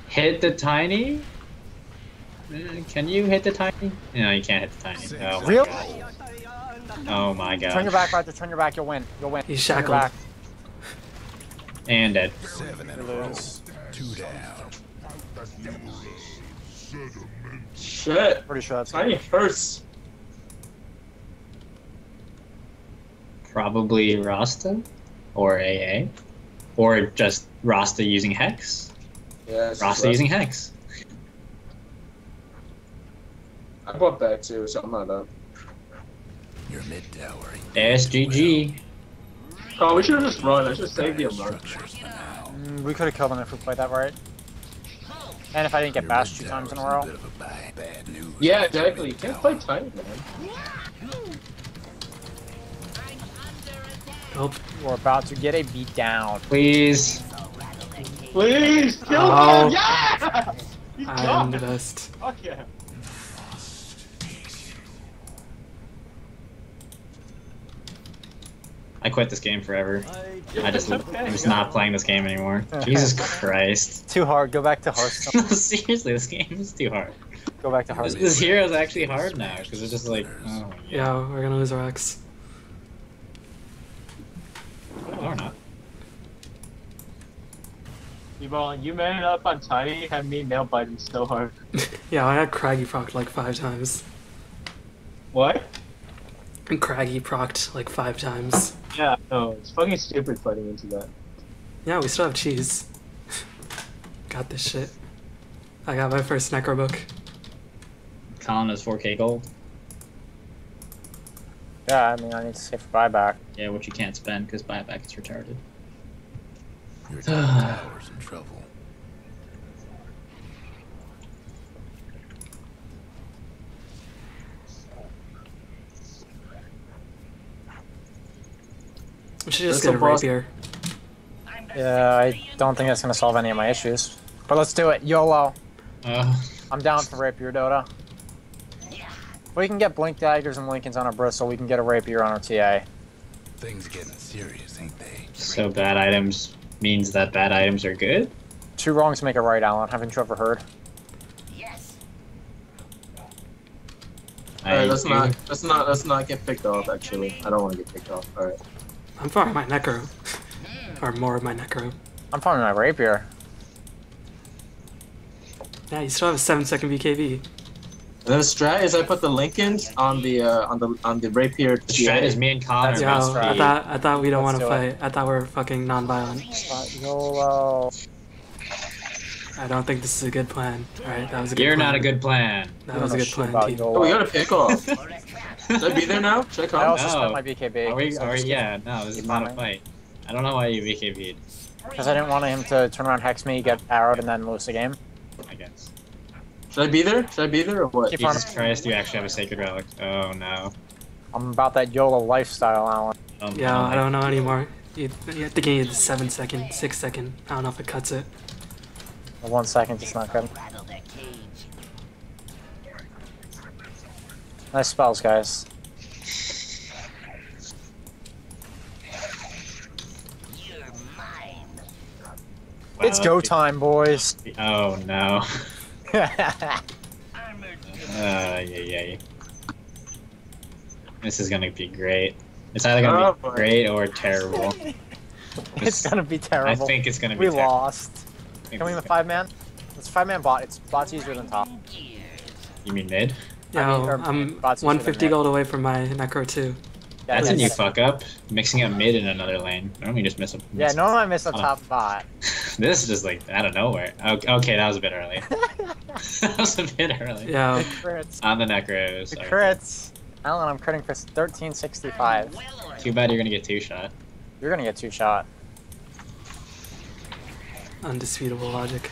Hit the tiny? Uh, Can you hit the tiny? No, you can't hit the tiny. Oh, my- Really? Oh my god. Turn your back, Roger. Turn your back. You'll win. You'll win. He's Turn your shackled. back. And dead. Seven in a You row. lose. Two down. Shit. Pretty sure that's Tiny good. hurts. Probably Rhasta or AA. Or just Rhasta using Hex. Yeah, Rhasta using Hex. I bought that too, so I'm not up. Your mid tower. SGG. Oh, we should have just run. I should save the alert. Structures for now. Mm, we could have killed him if we played that right. And if I didn't get Your bashed two times in a row. bit of a bad, bad. Yeah, exactly. You can't play tiny, man. Nope. We're about to get a beat down. Please. Please kill Oh. him! Yeah! He's I'm the best. Fuck yeah. I quit this game forever. I just, okay, I'm just not playing this game anymore. Jesus Christ. Too hard. Go back to Hearthstone. Seriously, this game is too hard. Go back to This, Hearthstone. this hero is actually hard now because it's just like, oh. Yeah, we're gonna lose our X. Or not. Yvonne, you man up on tiny, had me nail biting so hard. Yeah, I got Craggy procced like five times. What? And Craggy procced like five times. Yeah, no, it's fucking stupid fighting into that. Yeah, we still have cheese. got this shit. I got my first Necro book. Colin is 4k gold. Yeah, I mean, I need to save for buyback. Yeah, which you can't spend because buyback is retarded. Your top tower's in trouble. We should just That's get a a boss- rapier. Yeah, I don't think that's gonna solve any of my issues. But let's do it. YOLO. Oh, I'm down for rapier Dota. We can get blink daggers and Linkens on our bristle. We can get a rapier on our TA. Things getting serious, ain't they? so bad items means that bad items are good? Two wrongs make a right, Alan. Haven't you ever heard? Yes. Alright, let's do- not let's not let's not get picked off actually. I don't wanna get picked off. Alright. I'm farming my Necro. or more of my Necro. I'm farming my rapier. Yeah, you still have a 7 second BKB. And then the strat is I put the Linkens on the uh on the on the rapier The strat is me and Colin That's are Yo. I thought, I thought we don't want to do it. fight. I thought we are fucking non-violent. YOLO. I don't think this is a good plan. Alright, that was a good You're plan. not a good plan. That was a good plan, About Oh, we gotta pick off. Should Or a trap. I be there now? Should I I also No. spent my BKB. Are we? so Are we? Yeah. No, this is keep not a fight. I don't know why you BKB'd. Because I didn't want him to turn around, hex me, get arrowed, and then lose the game. I guess. Should I be there? Should I be there or what? Keep Jesus farming. Christ, you actually have a sacred relic. Oh no. I'm about that YOLO lifestyle, Alan. Um, Yeah, I don't know anymore. You, you have to gain the 7 second, 6 second. I don't know if it cuts it. One second is not good. Rattle their cage. Nice spells, guys. It's go time, boys. Oh no. Uh, yeah, yeah. This is gonna be great. It's either gonna Oh, be boy. great or terrible. it's gonna be terrible. I think it's gonna be we terrible. lost. I think Can we it's have a five man? It's five man bot. It's bot's easier than top. You mean mid? Yeah, I mean, oh, or I'm 150 gold away from my Necro too. Yeah, That's a new fuck up. Mixing up mid in another lane. Normally you just miss a. Yeah, miss- no one I missed a Oh. top bot. this is just like out of nowhere. Okay, okay that was a bit early. that was a bit early. The Yeah, crits. On the necros. The okay. crits. Alan, I'm critting for 1365. Too bad you're gonna get two shot. You're gonna get two shot. undisputable logic.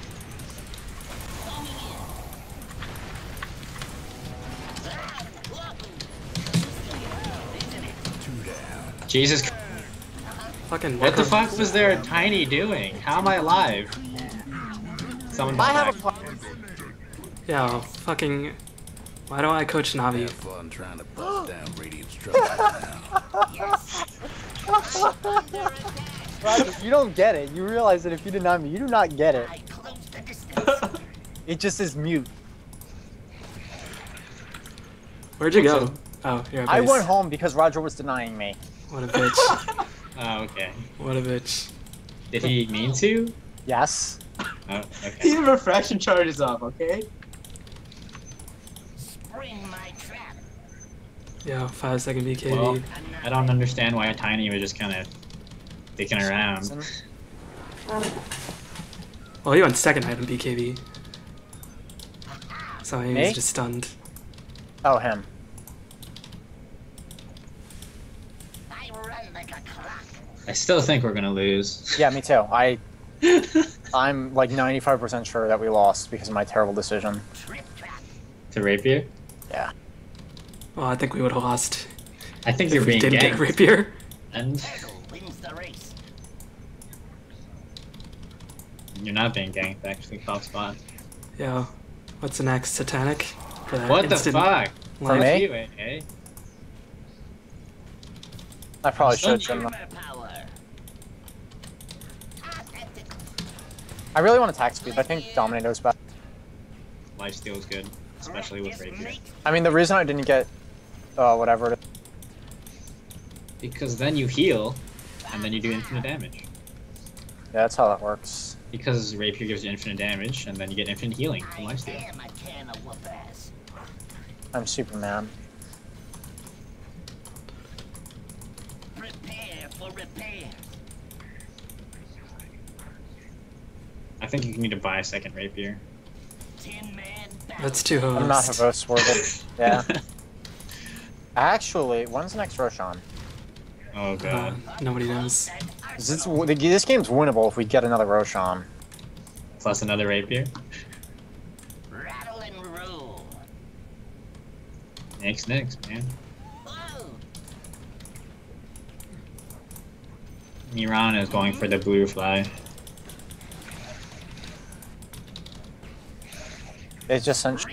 Jesus. Fucking What the fuck was there tiny doing? How am I alive? Someone I bought have a back. plan. Yeah, fucking. Why don't I coach Na'Vi? Have fun trying to bust down Radiant structures now. Roger, you don't get it. You realize that if you deny me, you do not get it. I close the distance. It just is mute. Where'd you go? Oh, you're at I went home because Roger was denying me. What a bitch. Oh, okay. what a bitch. Did he mean to? Yes. Oh, okay. Keep refraction charges up, okay? Spring my trap. Yeah, 5 second BKB. Well, I don't understand why a Tiny was just kind of dicking around. Well, oh, he went second item BKB. So he was just stunned. Oh, him. I run like a clock. I still think we're gonna lose. Yeah, me too. I, I'm like 95% sure that we lost because of my terrible decision. To Rapier? Yeah. Well, I think we would have lost I think if you're we being didn't get ganked. Rapier. And Turtle wins the race. you're not being ganked, actually. Top spot. Yo, what's the next? Satanic? For that What the instant fuck? For me? You, eh? I probably Son, should, shouldn't I? Armor power. Authentic. I really want attack speed, but I think Dominator's better. Lifesteal is good, especially with Rapier. I mean, the reason I didn't get, uh, whatever, it is- Because then you heal, and then you do infinite damage. yeah, that's how that works. Because Rapier gives you infinite damage, and then you get infinite healing from I lifesteal. am a can of whoop-ass. I'm Superman. Prepare for repair. I think you need to buy a second Rapier. Tin Man That's two I'm not hosts. host worthy. Yeah. Actually, when's the next Roshan? Oh Uh, god. nobody knows. This, this game's winnable if we get another Roshan. Plus another rapier. rattle and roll. Next, next, man. Whoa. Iran is going for the blue fly. They just sent.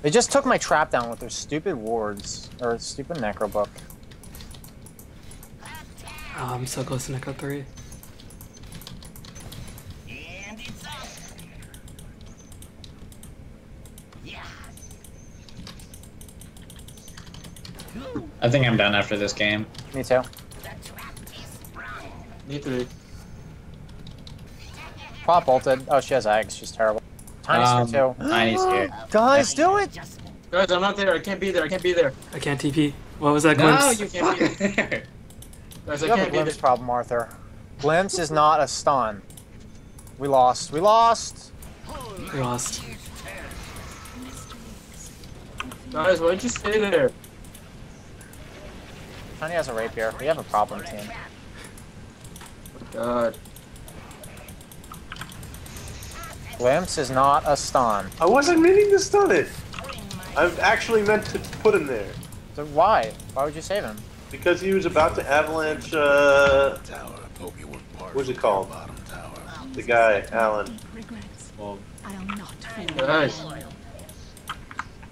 They just took my trap down with their stupid wards or stupid necro book. Oh, I'm um, so close to Necro 3. And it's up. Yeah. I think I'm done after this game. Me too. The trap is. Me three. Pop ulted. Oh, she has eggs. She's terrible. Tiny's Um, here too. Tiny's here. Guys, do it! Guys, I'm not there. I can't be there. I can't be there. I can't TP. What was that No, glimpse? you Can't be fucker. Guys, I You have a can't be there. glimpse problem, Arthur. Glimpse is not a stun. We lost. We lost. We lost. Guys, why'd you stay there? Tiny has a rapier. We have a problem, team. God. Glimpse is not a stun. I wasn't meaning to stun it. I actually meant to put him there So why? Why would you save him? because he was about to avalanche uh, Tower, hope you work part What's it the called? Bottom tower. the guy Alan. Regrets. Well, I'll not fail. Guys.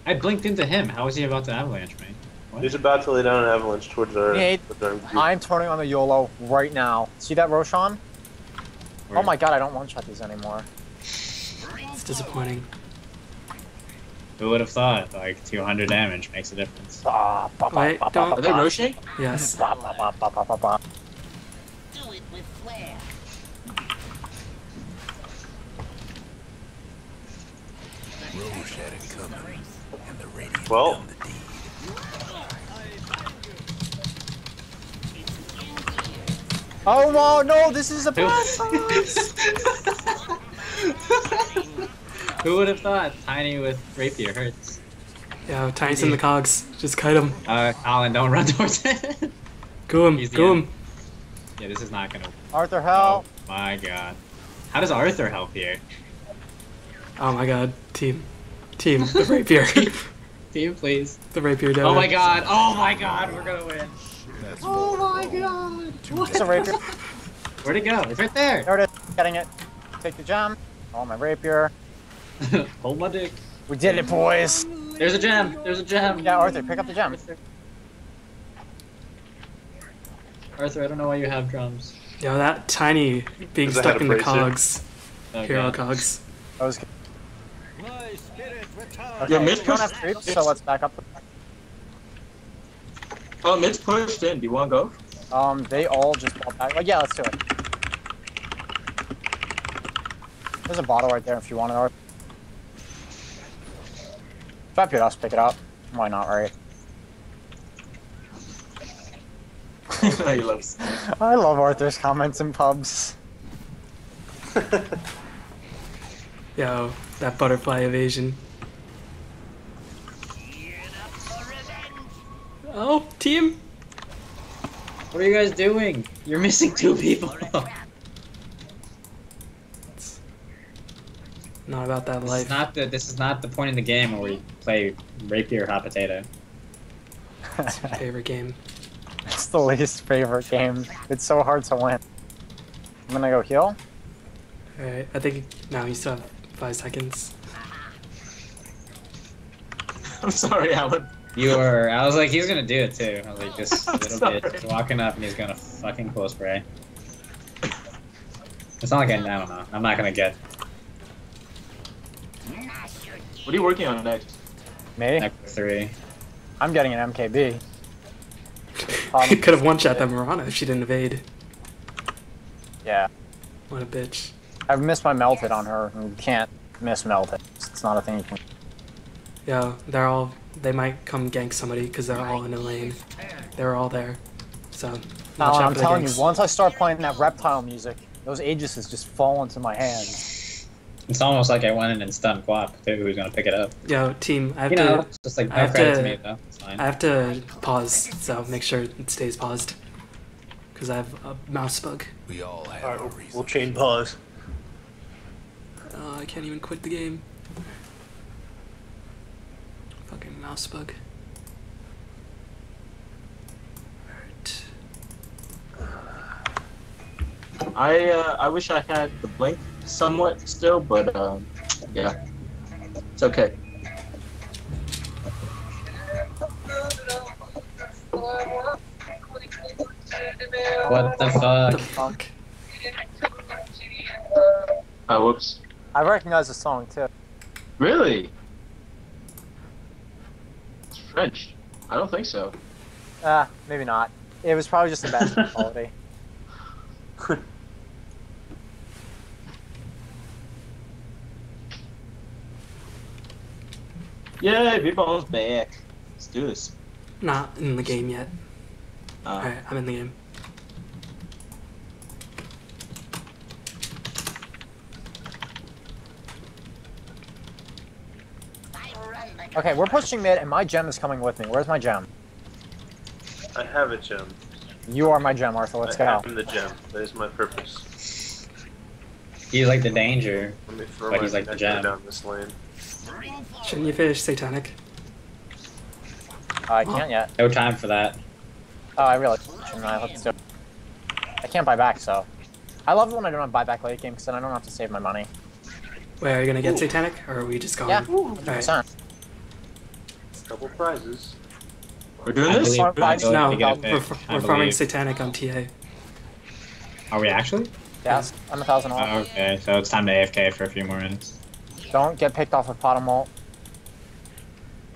I blinked into him. How is he about to avalanche me? What? He's about to lay down an avalanche towards our. Nate, towards our. I'm turning on the YOLO right now. See that Roshan? Where? Oh my god, I don't one shot these anymore. It's disappointing. Who would have thought? Like 200 damage makes a difference. Wait, don't- Are they ba, Roche? Yes. ba, ba, ba, ba, ba, ba, ba. do it with flair. Roche had it coming, and the radiant Well. the deed. Oh no, no, this is a Who bad size. Who would have thought Tiny with rapier hurts? Yeah, Tiny's in the cogs. Just kite him. Uh, Alan, don't run towards it. Go him. He's the Go him. yeah, this is not gonna. Arthur, Oh help. my god. How does Arthur help here? Oh my god. Team. Team. The rapier. Team, please. the rapier down. Oh my god. Oh my god. We're gonna win. That's Oh four. my god. It's a rapier. Where'd it go? It's right there. There it is. Getting it. Take the gem. Oh, my rapier. Hold my dick. We did it, boys. There's a gem. There's a gem. Yeah, Arthur, pick up the gem. Arthur. Arthur, I don't know why you have drums. Yo, that Tiny being stuck in the cogs. Oh, Hero cogs. I was. My spirit. Okay, Yeah, we Mitch don't have pushed- creeps, so let's back up. Oh, mid's pushed in. Do you want to go? Um, they all just fall back. Like, yeah, let's do it. There's a bottle right there if you want it, Arthur. Drop your dust, pick it up. Why not, right? he loves. I love Arthur's comments in pubs. Yo, that butterfly evasion. Geared up for revenge. Oh, team. What are you guys doing? You're missing two people. Not about that This is life. not the. This is not the point in the game where we play rapier hot potato. Favorite game. it's the least favorite game. It's so hard to win. I'm gonna go heal. Alright, I think now you still have five seconds. I'm sorry, Alan. You were. I was like, he's gonna do it too. I was like, this I'm little sorry. bitch is walking up and he's gonna fucking close spray. It's not like I, I don't know. I'm not gonna get What are you working on next? Me? neck three. I'm getting an MKB. you um, could have one shot that Mirana if she didn't evade. Yeah. What a bitch. I've missed my melted on her. and You can't miss melted. It's not a thing you can. Yeah, they're all. They might come gank somebody because they're all in a lane. They're all there. So. watch Alan, out I'm for the telling you, once I start playing that reptile music, those Aegises just fall into my hands. It's almost like I went in and stunned QoP too, who's gonna pick it up. Yo, team, I have You to. know, just like I have to- to me though. It's fine. I have to pause, so make sure it stays paused. Because I have a mouse bug. We all have. All right, we'll, we'll chain pause. Uh, I can't even quit the game. Fucking mouse bug. Alright. I uh, I wish I had the blink somewhat still, but um, yeah, it's okay. What the What fuck? the fuck? Uh, whoops. I recognize the song too. Really? It's French. I don't think so. Ah, maybe not. It was probably just the best quality. Yay, B-Bone's back. Let's do this. Not in the game yet. Uh, Alright, I'm in the game. Okay, we're pushing mid, and my gem is coming with me. Where's my gem? I have a gem. You are my gem, Arthur. Let's I go. am the gem. That is my purpose. He's like the danger. Let me throw But my he's like the gem. down this lane. Shouldn't you finish Satanic? Uh, I can't yet. No time for that. Oh, I really. I let's do it. I can't buy back, so. I love it when I don't have buyback late game because then I don't have to save my money. Wait, are you gonna get Satanic? Or are we just going? Yeah, Alright. 100%. Couple prizes. we're doing I this? believe- five- No, we we're, get we're, farming. Satanic on TA. Are we actually? Yes, I'm a thousand off. Oh, okay, so it's time to AFK for a few more minutes. Don't get picked off with pot of malt.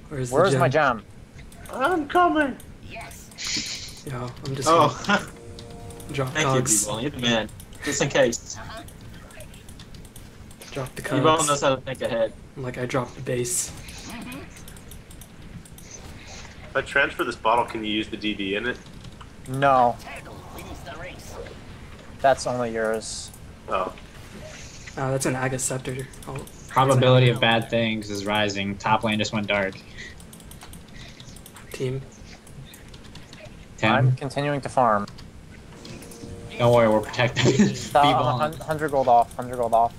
Where's, Where's gem? my gem? I'm coming. Yes. Yo, I'm just Oh, gonna drop thank you, cogs. B-Bone. You're the man. Just in case. Drop the B-Bone cogs. knows how to think ahead. Like I dropped the base. If I transfer this bottle, can you use the DD in it? No, Turtle wins the race. that's only yours. Oh. Oh, that's an Aga Scepter. Oh, Probability of bad things is rising. Top lane just went dark. team. Ten. I'm continuing to farm. Don't worry, we're protected. Be So, I'm a balling. hun- 100 gold off, 100 gold off.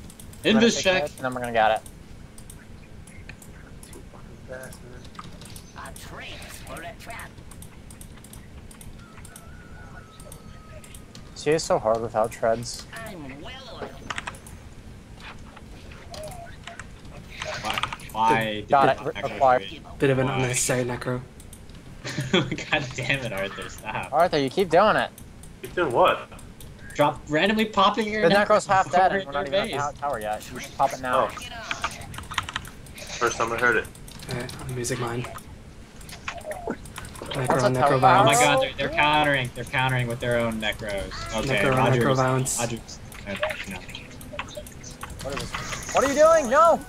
I'm In this check. And then we're gonna get it. Too fucking fast, man. A trick for a trap. She is so hard without treads. I'm well Why? Why Got it, not acquired. Bit of an Why? unnecessary necro. God damn it, Arthur! Stop. Arthur, you keep doing it. You're doing what? Drop randomly popping your. The necro's half dead over and we're not your even at base. the tower yet. You should pop it now. Oh, first time I heard it. Alright, I'm music mine. What's Necro on necro tower? Oh my god, they're, they're countering. They're countering with their own necros. Okay, Necro on Roger's. necro violence. Roger's. no. What is this? What are you doing? No!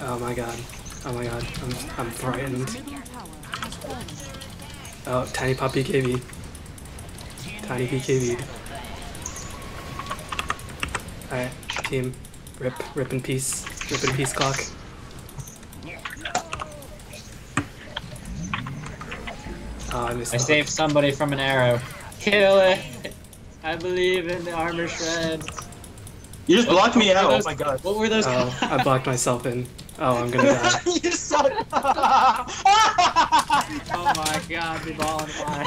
Oh my god. Oh my god. I'm, I'm frightened. Middle tower has fallen. Oh, tiny pop BKB. Tiny BKB. Alright, team. Rip, rip in peace. Rip in peace clock. Oh, I missed I saved somebody from an arrow. Kill it. I believe in the armor shred. You just blocked me What were out. Oh my god. What were those? Oh, I blocked myself in. Oh, I'm gonna die. you suck. oh my god, we ball on fire.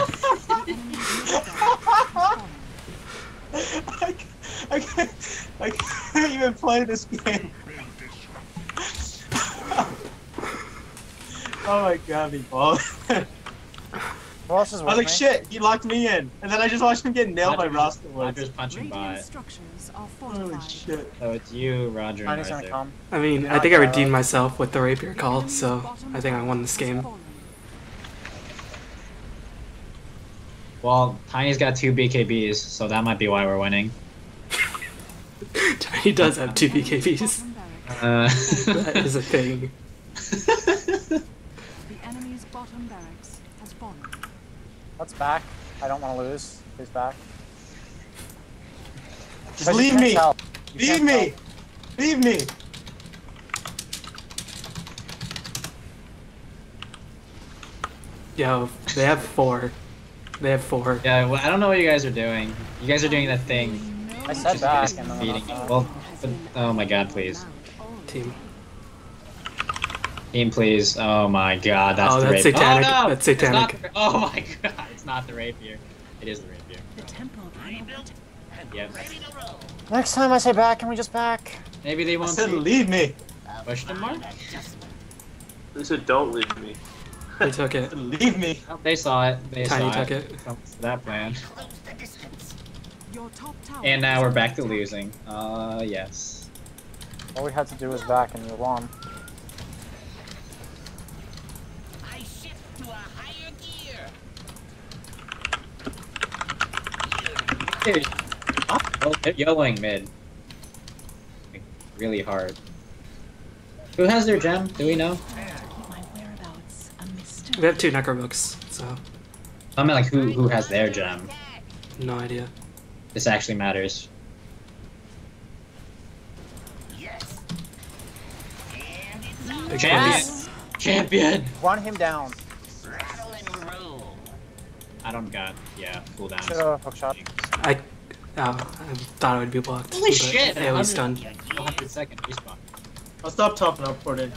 I, I, can't, I can't even play this game. oh my god, me ball. Who else is I with was like, me? shit, he locked me in. And then I just watched him get nailed by Ross Rhasta Woods. Roger's punching by. Radiant structures are Holy fortified. shit. So it's you, Roger, and Tiny's gonna Arthur. come. I mean, I think I redeemed myself with the rapier call, so I think I won this game. Well, Tiny's got two BKBs, so that might be why we're winning. he does have two BKBs. Uh, That is a thing. The enemy's bottom barracks has fallen. Let's back. I don't want to lose. Please back. Just But you leave me. Leave can't me. Leave me. Yo, they have four. They have four. Yeah, well, I don't know what you guys are doing. You guys are doing that thing. I said back and Feeding. Well, but, oh my god, please. Team. Team, please. Oh my god, that's Oh, the that's rapier. satanic. Oh, no! That's It's not satanic. the- oh my god, it's not the rapier. It is the rapier. The temple cannot Yep. Next time I say back, can we just back? Maybe they I won't said see. leave me. Question mark? They said don't leave me. They took it. leave me. Oh, they saw it. They Tiny saw took it. Comes to that plan. Your top tower. And now we're back to losing. Uh, yes. All we had to do was back and move on. I shift to a higher gear. Dude, stop. Oh, oh, they're yellowing mid. Like, really hard. Who has their gem? Do we know? Keep my whereabouts a mystery. We have two necro books, so I mean, like, who who has their gem? no idea. This actually matters. Yes. Big Champion! plays. Champion! Run him down. And roll. I don't got, yeah, cooldowns. Should have hook shot. I, oh, I thought it would be blocked. Holy but shit! AoE stunned. 100 second respawn. I'll stop talking. I'll put in.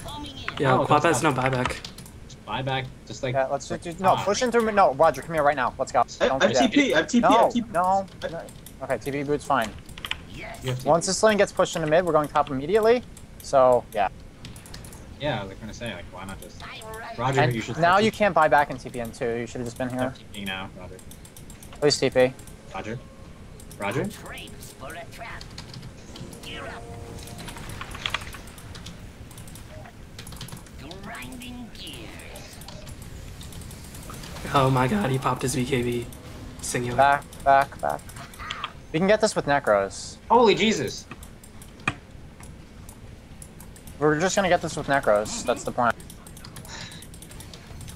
Yeah, Oh, QoP has no buyback. Just buy back, just like. Yeah, let's just do, no ah. push into me. No, Roger, come here right now. Let's go. I, Don't I do have. TP. I have TP. I No, have TP. no, no. Okay, TV boot's fine. you have to- Once this lane gets pushed into mid, we're going top immediately. So yeah, Yeah, I was gonna say, like, why not just. Roger, and you should. now start you can't buy back in TPN too. You should have just been here. Start TPing now, Roger. Please TP. Roger. Roger? Traps for a trap. Gear up. Grinding gears. Oh my god, he popped his BKB. Singular. Back, back, back. We can get this with Necros. Holy Jesus! We're just gonna get this with Necros. That's the plan.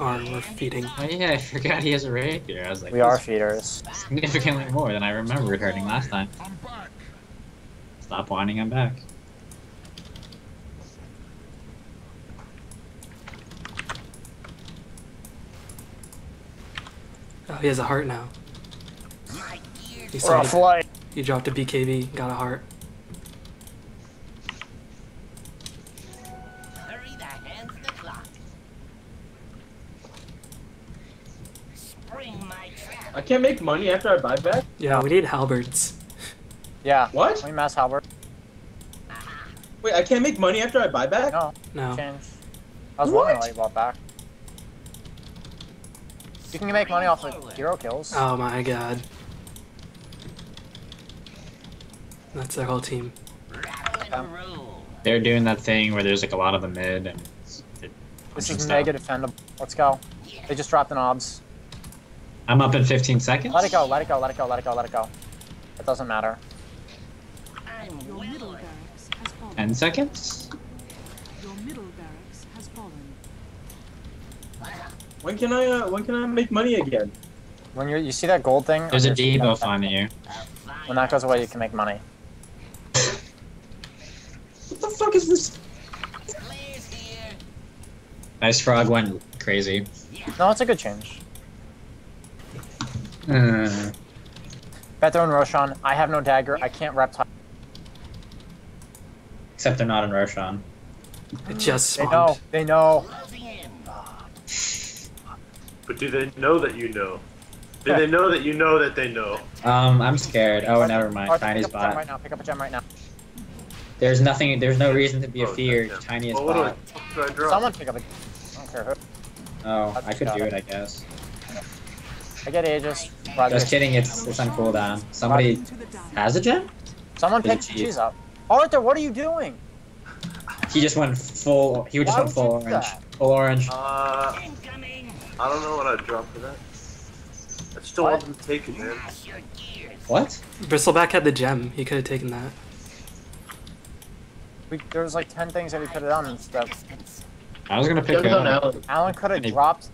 Or we're feeding. Oh yeah, I forgot he has a rapier. I was like, We are feeders. significantly more than I remembered hurting last time. Stop whining, I'm back. Oh, he has a heart now. My gears. He, started, he dropped a BKB, got a heart. I can't make money after I buy back. Yeah, we need halberds. Yeah. What? Let me mass Halberd. Wait, I can't make money after I buy back. No, No. change. I was What? wondering why you bought back. You can make money off of hero kills. Oh my god. That's their whole team. Rattle. They're doing that thing where there's like a lot of the mid and. it- This is stuff. mega defendable. Let's go. They just dropped an obs. I'm up in 15 seconds. Let it go, let it go, let it go, let it go, let it go. It doesn't matter. I'm Your middle barracks has fallen. 10 seconds? Your middle barracks has fallen. When can I? Uh, when can I make money again? When you you see that gold thing, There's a on your- debuff on you. When that goes away, you can make money. What the fuck is this? Players here. IceFrog went crazy. No, it's a good change. Uh, Beto and Roshan, I have no dagger. I can't reptile. except they're not in Roshan. It just They know. They know. But do they know that you know? Do they know that you know that they know? Um, I'm scared. Oh, never mind. Arthur, Tiny's pick up a gem bot. right now. Pick up a gem right now. There's nothing. There's no reason to be Oh, afeared. yeah. Tiny is Well, what do I, bot. what do I? Someone pick up a. I don't care who. Oh, I could do it. I guess. I get Aegis. Roger. Just kidding. It's it's on cooldown. Somebody Into the dive. has a gem. Someone There's pick cheese. cheese up. Arthur, what are you doing? He just went full. He would just Why went full orange. that? Full orange. Uh, I don't know what I'd drop for that. I just don't What? want them to take it, man. Mash your gears. What? Bristleback had the gem. He could have taken that. We, there was like ten things that we could have done instead. Distance. I was gonna pick it up. Alan could have dropped.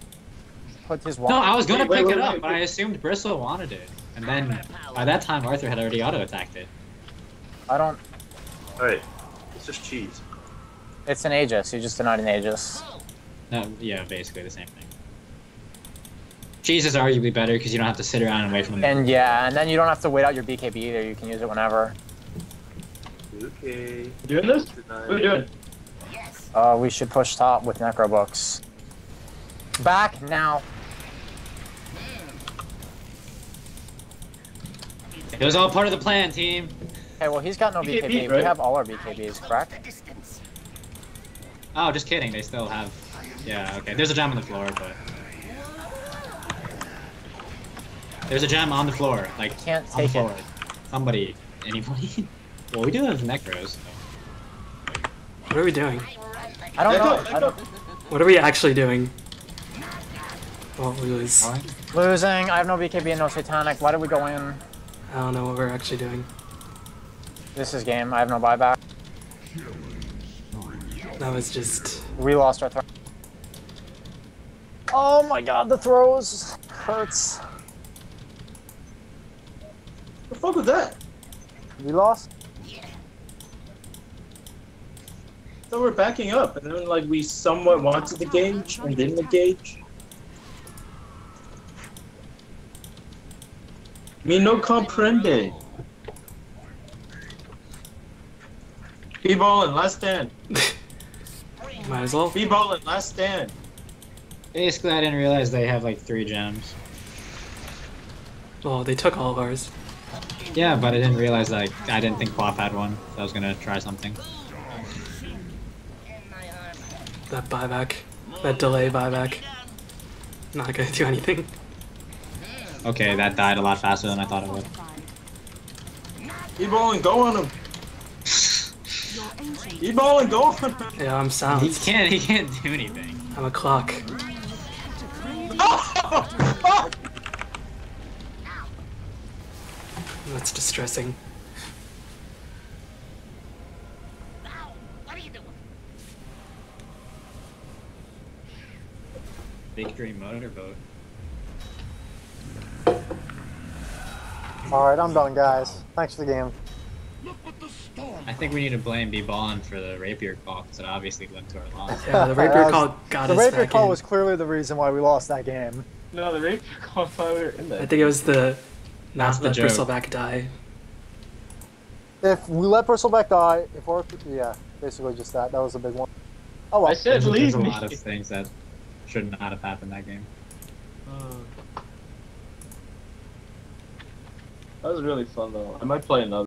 Put his wand. No, I was gonna Wait, wait, pick wait, it up, wait, but I assumed Bristle wanted it, and then by that time Arthur had already auto attacked it. I don't. Alright. It's just cheese. It's an Aegis. You just denied an Aegis. No, yeah, basically the same thing. Cheese is arguably better because you don't have to sit around and wait for them. And yeah, and then you don't have to wait out your BKB either. You can use it whenever. Okay. Doing this? What are we doing? Uh, we should push top with Necro books. Back now. It was all part of the plan, team. Okay, well he's got no BKB, BKB. We have all our BKBs, correct? Oh, just kidding. They still have. Yeah, okay. There's a jam on the floor, but. There's a jam on the floor. Like, Can't on the take floor. it. Somebody. Anybody? well, we do have necros. So. What are we doing? I don't know. I don't, What are we actually doing? Well, we lose. losing. I have no BKB and no Satanic. Why did we go in? I don't know what we're actually doing. This is game. I have no buyback. That was just. We lost our throw. Oh my god, the throws hurts. What the fuck was that? We lost. Yeah. So we're backing up, and then like we somewhat wanted the engage and didn't engage. Me no comprende. Be ballin', last stand. Might as well. Be ballin', last stand. Basically, I didn't realize they have like three gems. Well, they took all of ours. Yeah, but I didn't realize like, I didn't think QoP had one. So I was gonna try something. That buyback. That delay buyback. Not gonna do anything. Okay, that died a lot faster than I thought it would. Be ballin', go on him. Your ancient Be go on him. Yeah, I'm sound. He can't. He can't do anything. I'm a clock. Oh! That's distressing. What are you doing? Big dream motorboat. All right, I'm done, guys. Thanks for the game. I think we need to blame B Ballin for the rapier call because it obviously led to our loss. Yeah, the rapier was- call got the us rapier back call in. was clearly the reason why we lost that game. No, the rapier call while we were in I think it was the not the let joke. bristleback die. If we let Bristleback die, if we're yeah, basically just that. That was a big one. Oh well. I said There's, there's leave a me. lot of things that should not have happened that game. Uh, That was really fun though. I might play another.